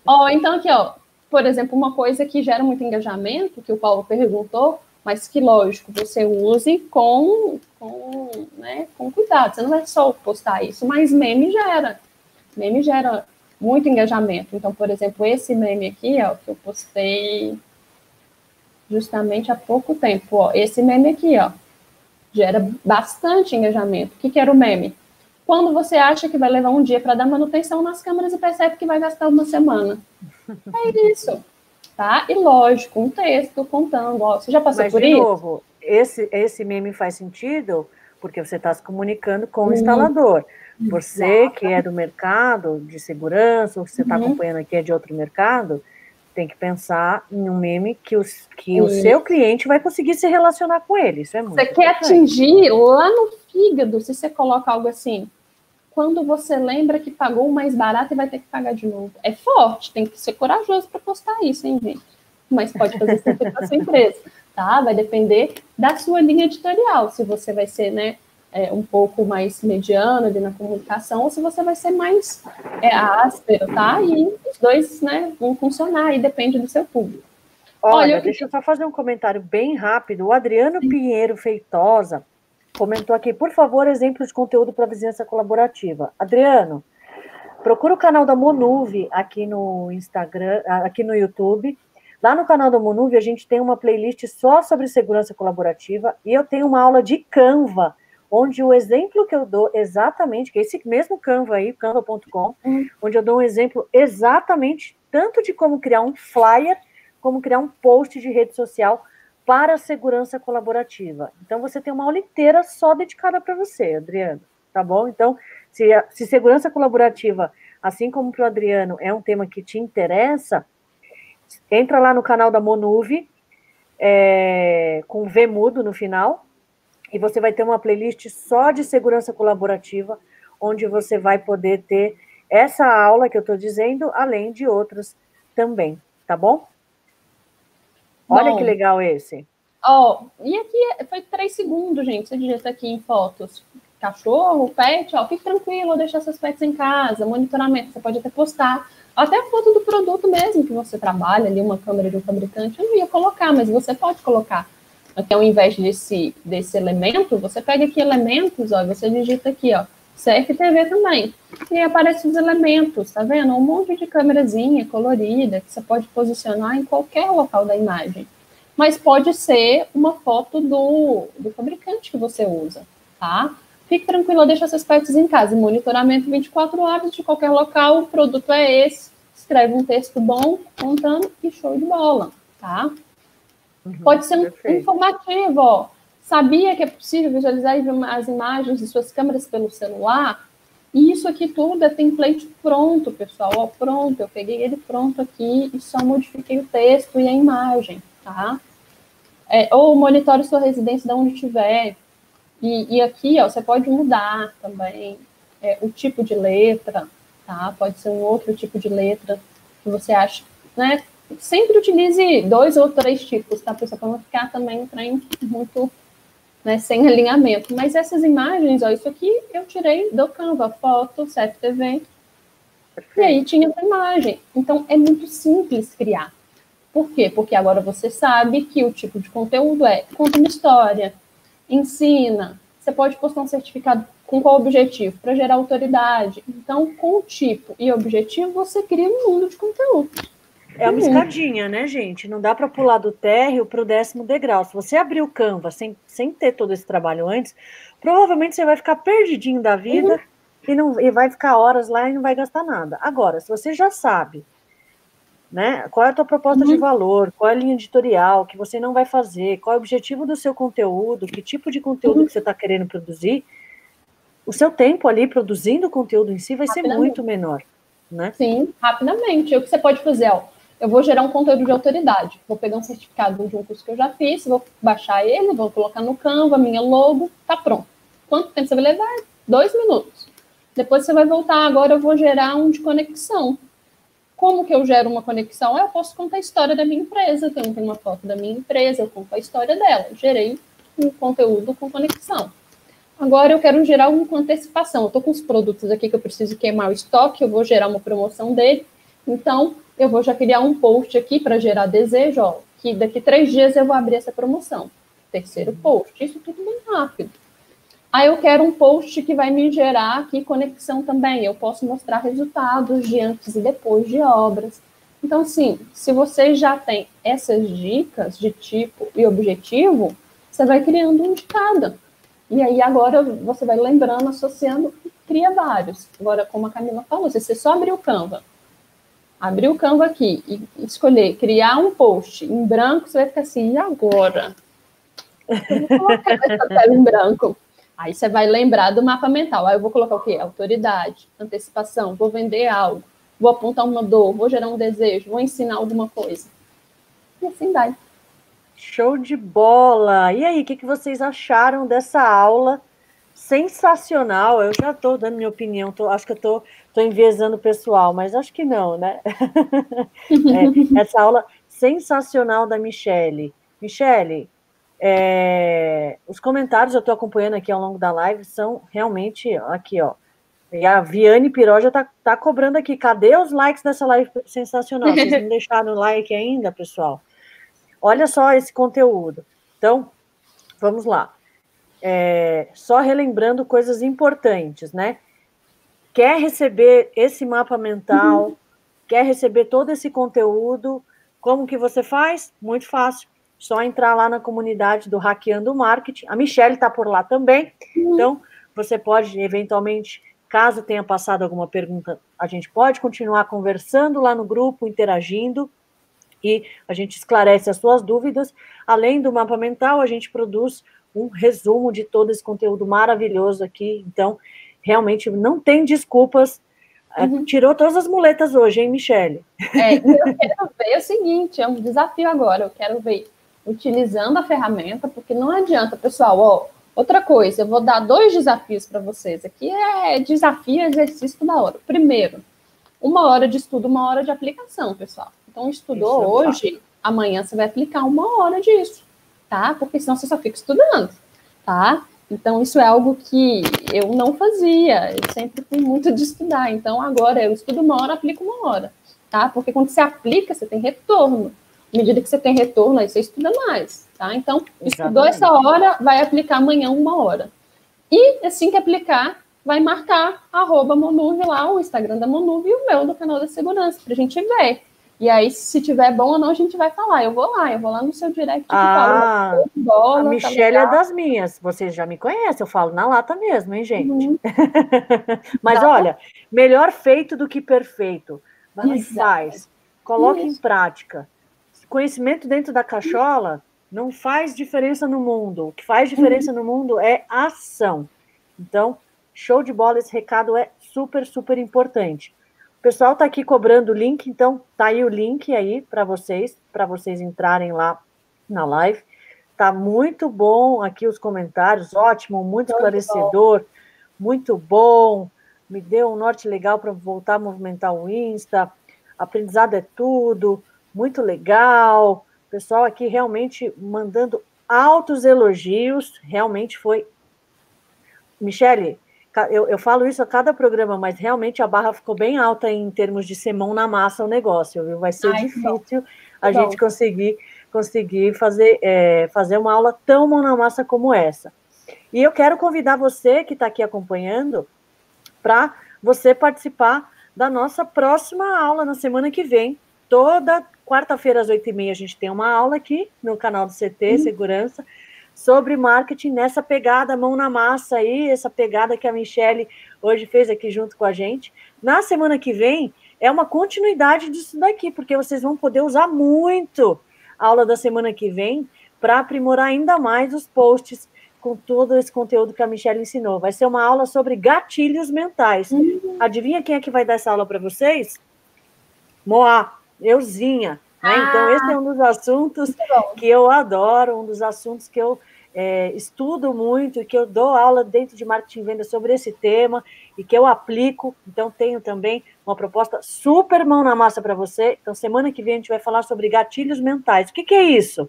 ó, então aqui, ó, por exemplo, uma coisa que gera muito engajamento, que o Paulo perguntou, mas que, lógico, você use com, com, né, com cuidado. Você não vai só postar isso, mas meme gera. Meme gera muito engajamento. Então, por exemplo, esse meme aqui, ó, que eu postei justamente há pouco tempo. Ó, esse meme aqui, ó, gera bastante engajamento. O que, que era o meme? Quando você acha que vai levar um dia para dar manutenção nas câmeras e percebe que vai gastar uma semana. É isso. Tá? E lógico, um texto contando, ó, você já passou Mas, por de isso? novo, esse, esse meme faz sentido porque você está se comunicando com o instalador. Você que é do mercado de segurança, ou que você está uhum. acompanhando aqui é de outro mercado, tem que pensar em um meme que, os, que o seu cliente vai conseguir se relacionar com ele. Isso é muito Você quer atingir lá no fígado, se você coloca algo assim, quando você lembra que pagou o mais barato e vai ter que pagar de novo. É forte, tem que ser corajoso para postar isso, hein, gente? Mas pode fazer sempre para sua empresa, tá? Vai depender da sua linha editorial, se você vai ser, né, é, um pouco mais mediano ali na comunicação, ou se você vai ser mais é, áspero, tá? E os dois, né, vão funcionar, e depende do seu público. Olha, Olha deixa eu só fazer um comentário bem rápido. O Adriano Sim. Pinheiro Feitosa comentou aqui, por favor, exemplo de conteúdo para vizinhança colaborativa. Adriano, procura o canal da Monuve aqui no Instagram, aqui no YouTube. Lá no canal da Monuve a gente tem uma playlist só sobre segurança colaborativa e eu tenho uma aula de Canva onde o exemplo que eu dou exatamente, que é esse mesmo Canva aí, canva.com, hum. onde eu dou um exemplo exatamente tanto de como criar um flyer, como criar um post de rede social para a segurança colaborativa. Então, você tem uma aula inteira só dedicada para você, Adriano, tá bom? Então, se, se segurança colaborativa, assim como para o Adriano, é um tema que te interessa, entra lá no canal da Monuve, é, com V mudo no final, e você vai ter uma playlist só de segurança colaborativa, onde você vai poder ter essa aula que eu estou dizendo, além de outras também, tá bom? Olha bom, que legal esse. Ó, e aqui foi três segundos, gente. Você digita aqui em fotos. Cachorro, pet, ó, fique tranquilo, deixar seus pets em casa, monitoramento, você pode até postar. Até a foto do produto mesmo que você trabalha ali, uma câmera de um fabricante, eu não ia colocar, mas você pode colocar. Aqui, ao invés desse, desse elemento, você pega aqui elementos, ó, você digita aqui, ó, CFTV também. E aparece os elementos, tá vendo? Um monte de câmerazinha colorida que você pode posicionar em qualquer local da imagem. Mas pode ser uma foto do, do fabricante que você usa, tá? Fique tranquilo, deixa seus pets em casa. Monitoramento 24 horas de qualquer local, o produto é esse. Escreve um texto bom, contando e show de bola, tá? Uhum, pode ser um informativo, ó Sabia que é possível visualizar as imagens de suas câmeras pelo celular? E isso aqui tudo é template pronto, pessoal. Ó, pronto, eu peguei ele pronto aqui e só modifiquei o texto e a imagem, tá? É, ou monitore sua residência de onde estiver. E, e aqui, ó, você pode mudar também é, o tipo de letra, tá? Pode ser um outro tipo de letra que você acha, né? Sempre utilize dois ou três tipos, tá, pessoal? Para não ficar também um trem muito né, sem alinhamento. Mas essas imagens, ó, isso aqui eu tirei do Canva, foto, CFTV, e aí tinha essa imagem. Então, é muito simples criar. Por quê? Porque agora você sabe que o tipo de conteúdo é conta uma história, ensina, você pode postar um certificado com qual objetivo? Para gerar autoridade. Então, com o tipo e objetivo, você cria um mundo de conteúdo. É uma escadinha, né, gente? Não dá para pular do térreo para o décimo degrau. Se você abrir o Canva sem, sem ter todo esse trabalho antes, provavelmente você vai ficar perdidinho da vida uhum. e, não, e vai ficar horas lá e não vai gastar nada. Agora, se você já sabe né, qual é a tua proposta uhum. de valor, qual é a linha editorial que você não vai fazer, qual é o objetivo do seu conteúdo, que tipo de conteúdo uhum. que você está querendo produzir, o seu tempo ali produzindo o conteúdo em si vai ser muito menor. Né? Sim, rapidamente. O que você pode fazer, ó, eu vou gerar um conteúdo de autoridade. Vou pegar um certificado de um curso que eu já fiz, vou baixar ele, vou colocar no Canva, minha logo, tá pronto. Quanto tempo você vai levar? Dois minutos. Depois você vai voltar, agora eu vou gerar um de conexão. Como que eu gero uma conexão? Eu posso contar a história da minha empresa, tem uma foto da minha empresa, eu conto a história dela. Gerei um conteúdo com conexão. Agora eu quero gerar um com antecipação. Eu estou com os produtos aqui que eu preciso queimar o estoque, eu vou gerar uma promoção dele. Então, eu vou já criar um post aqui para gerar desejo, ó, que daqui três dias eu vou abrir essa promoção. Terceiro post, isso tudo bem rápido. Aí eu quero um post que vai me gerar aqui conexão também. Eu posso mostrar resultados de antes e depois de obras. Então, sim, se você já tem essas dicas de tipo e objetivo, você vai criando um de cada. E aí agora você vai lembrando, associando e cria vários. Agora, como a Camila falou, se você só abrir o Canva abrir o Canva aqui e escolher criar um post em branco, você vai ficar assim, e agora? Eu vou colocar essa tela em branco. Aí você vai lembrar do mapa mental. Aí eu vou colocar o quê? Autoridade, antecipação, vou vender algo, vou apontar uma dor, vou gerar um desejo, vou ensinar alguma coisa. E assim vai. Show de bola! E aí, o que, que vocês acharam dessa aula? sensacional. Eu já estou dando minha opinião, tô, acho que eu estou tô enviesando o pessoal, mas acho que não, né? é, essa aula sensacional da Michele. Michele, é, os comentários eu estou acompanhando aqui ao longo da live são realmente aqui, ó. E a Viane Piró já está tá cobrando aqui. Cadê os likes dessa live sensacional? Vocês não deixaram o like ainda, pessoal? Olha só esse conteúdo. Então, vamos lá é, só relembrando coisas importantes, né? Quer receber esse mapa mental, uhum. quer receber todo esse conteúdo, como que você faz? Muito fácil. Só entrar lá na comunidade do Hackeando Marketing. A Michelle está por lá também. Uhum. Então, você pode, eventualmente, caso tenha passado alguma pergunta a gente pode continuar conversando lá no grupo, interagindo, e a gente esclarece as suas dúvidas. Além do mapa mental, a gente produz um resumo de todo esse conteúdo maravilhoso aqui. Então, realmente não tem desculpas. É, uhum. Tirou todas as muletas hoje, hein, Michele? É, eu quero ver o seguinte, é um desafio agora. Eu quero ver utilizando a ferramenta, porque não adianta, pessoal, ó, outra coisa, eu vou dar dois desafios para vocês. Aqui é desafio, exercício toda hora. Primeiro, uma hora de estudo, uma hora de aplicação, pessoal. Então, estudou é hoje, amanhã você vai aplicar uma hora disso, tá? Porque senão você só fica estudando, tá? Então, isso é algo que eu não fazia, eu sempre fui muito de estudar. Então, agora eu estudo uma hora, aplico uma hora, tá? Porque quando você aplica, você tem retorno. À medida que você tem retorno, aí você estuda mais, tá? Então, Exatamente. estudou essa hora, vai aplicar amanhã uma hora. E assim que aplicar, vai marcar arroba Monuve lá, o Instagram da Monuve e o meu do canal da segurança, para a gente ver. E aí, se tiver bom ou não, a gente vai falar. Eu vou lá, eu vou lá no seu direct. Ah, falo, bola, a tá Michelle tá é das minhas. Vocês já me conhecem, eu falo na lata mesmo, hein, gente? Uhum. Mas Dá olha, melhor feito do que perfeito. Vai faz. Coloque Isso. em prática conhecimento dentro da cachola não faz diferença no mundo. O que faz diferença no mundo é ação. Então, show de bola, esse recado é super, super importante. O pessoal está aqui cobrando o link, então tá aí o link aí para vocês, para vocês entrarem lá na live. Tá muito bom aqui os comentários, ótimo, muito esclarecedor, muito bom. Me deu um norte legal para voltar a movimentar o Insta. Aprendizado é tudo muito legal. O pessoal aqui realmente mandando altos elogios. Realmente foi. Michele, eu, eu falo isso a cada programa, mas realmente a barra ficou bem alta em termos de ser mão na massa o negócio, viu? Vai ser Ai, difícil a gente conseguir conseguir fazer, é, fazer uma aula tão mão na massa como essa. E eu quero convidar você que está aqui acompanhando para você participar da nossa próxima aula na semana que vem. Toda Quarta-feira, às oito e meia, a gente tem uma aula aqui no canal do CT, uhum. Segurança, sobre marketing nessa pegada, mão na massa aí, essa pegada que a Michelle hoje fez aqui junto com a gente. Na semana que vem, é uma continuidade disso daqui, porque vocês vão poder usar muito a aula da semana que vem para aprimorar ainda mais os posts com todo esse conteúdo que a Michelle ensinou. Vai ser uma aula sobre gatilhos mentais. Uhum. Adivinha quem é que vai dar essa aula para vocês? Moá euzinha. Né? Ah, então, esse é um dos assuntos que eu adoro, um dos assuntos que eu é, estudo muito, que eu dou aula dentro de marketing e venda sobre esse tema e que eu aplico. Então, tenho também uma proposta super mão na massa para você. Então, semana que vem a gente vai falar sobre gatilhos mentais. O que, que é isso?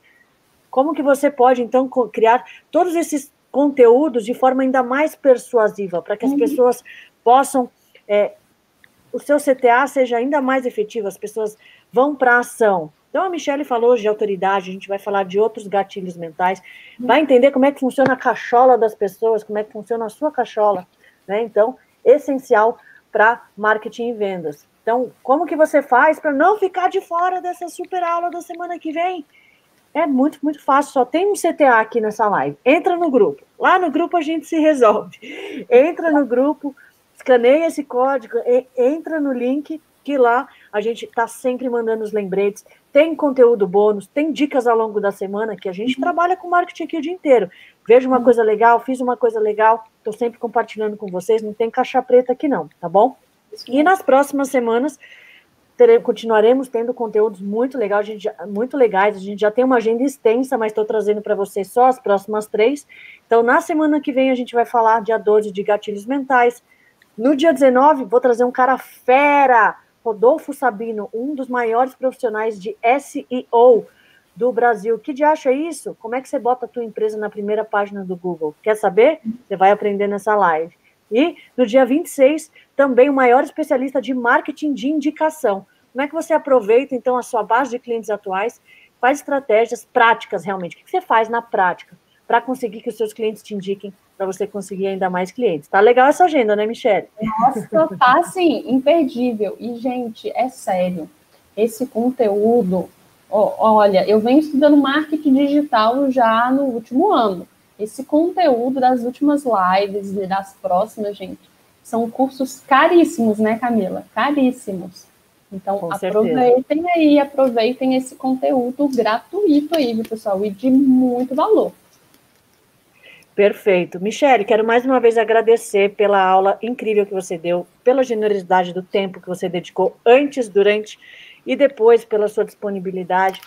Como que você pode, então, criar todos esses conteúdos de forma ainda mais persuasiva, para que as uhum. pessoas possam é, o seu CTA seja ainda mais efetivo, as pessoas vão para ação. Então, a Michelle falou de autoridade, a gente vai falar de outros gatilhos mentais, vai entender como é que funciona a cachola das pessoas, como é que funciona a sua cachola, né? Então, essencial para marketing e vendas. Então, como que você faz para não ficar de fora dessa super aula da semana que vem? É muito, muito fácil, só tem um CTA aqui nessa live. Entra no grupo. Lá no grupo a gente se resolve. Entra no grupo, escaneia esse código, entra no link que lá a gente está sempre mandando os lembretes, tem conteúdo bônus, tem dicas ao longo da semana que a gente uhum. trabalha com marketing aqui o dia inteiro. Vejo uma uhum. coisa legal, fiz uma coisa legal, estou sempre compartilhando com vocês, não tem caixa preta aqui não, tá bom? E nas próximas semanas continuaremos tendo conteúdos muito legais, a gente, muito legais. A gente já tem uma agenda extensa, mas estou trazendo para vocês só as próximas três. Então, na semana que vem, a gente vai falar, dia 12, de gatilhos mentais. No dia 19, vou trazer um cara fera, Rodolfo Sabino, um dos maiores profissionais de SEO do Brasil. Que de acha isso? Como é que você bota a tua empresa na primeira página do Google? Quer saber? Você vai aprender nessa live. E no dia 26, também o maior especialista de marketing de indicação. Como é que você aproveita, então, a sua base de clientes atuais, faz estratégias práticas, realmente? O que você faz na prática para conseguir que os seus clientes te indiquem para você conseguir ainda mais clientes. Tá legal essa agenda, né, Michelle? Nossa, tá assim, imperdível. E, gente, é sério. Esse conteúdo, ó, olha, eu venho estudando marketing digital já no último ano. Esse conteúdo das últimas lives e das próximas, gente, são cursos caríssimos, né, Camila? Caríssimos. Então, Com aproveitem certeza. aí, aproveitem esse conteúdo gratuito aí, viu, pessoal, e de muito valor. Perfeito. Michele, quero mais uma vez agradecer pela aula incrível que você deu, pela generosidade do tempo que você dedicou antes, durante e depois, pela sua disponibilidade.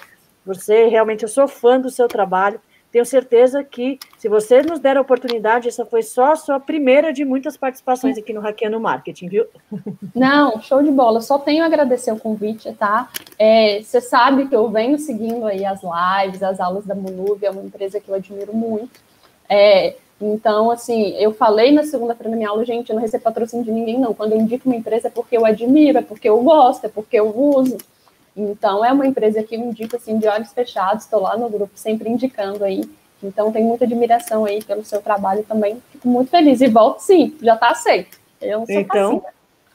Você realmente, eu sou fã do seu trabalho tenho certeza que, se você nos der a oportunidade, essa foi só a sua primeira de muitas participações aqui no Hackeando Marketing, viu? Não, show de bola. Só tenho a agradecer o convite, tá? É, você sabe que eu venho seguindo aí as lives, as aulas da Monube, é uma empresa que eu admiro muito. É, então, assim, eu falei na segunda-feira na minha aula, gente, eu não recebo patrocínio de ninguém, não. Quando eu indico uma empresa é porque eu admiro, é porque eu gosto, é porque eu uso. Então, é uma empresa que eu indico, assim, de olhos fechados, estou lá no grupo sempre indicando aí. Então, tenho muita admiração aí pelo seu trabalho também. Fico muito feliz. E volto sim, já está aceito. Eu sou então,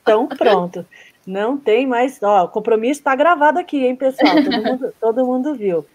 então, pronto. Não tem mais. Ó, o compromisso está gravado aqui, hein, pessoal? Todo mundo, todo mundo viu.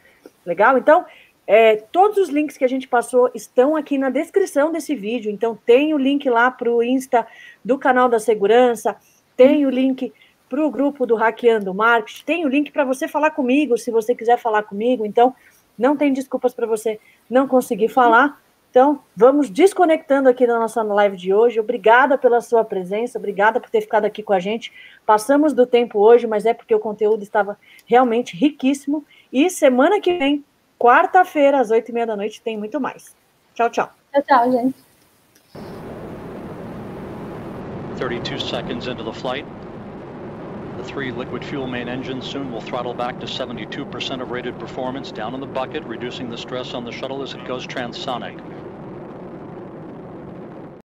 Legal? Então, é, todos os links que a gente passou estão aqui na descrição desse vídeo. Então, tem o link lá para o Insta do canal da segurança, tem o link para o grupo do Hackeando Marketing. Tem o link para você falar comigo, se você quiser falar comigo. Então, não tem desculpas para você não conseguir falar. Então, vamos desconectando aqui da nossa live de hoje. Obrigada pela sua presença, obrigada por ter ficado aqui com a gente. Passamos do tempo hoje, mas é porque o conteúdo estava realmente riquíssimo. E semana que vem, quarta-feira, às oito e meia da noite, tem muito mais. Tchau, tchau. Tchau, tchau, gente. 32 seconds into the flight. The three liquid fuel main engines soon will throttle back to 72% of rated performance down in the bucket, reducing the stress on the shuttle as it goes transonic.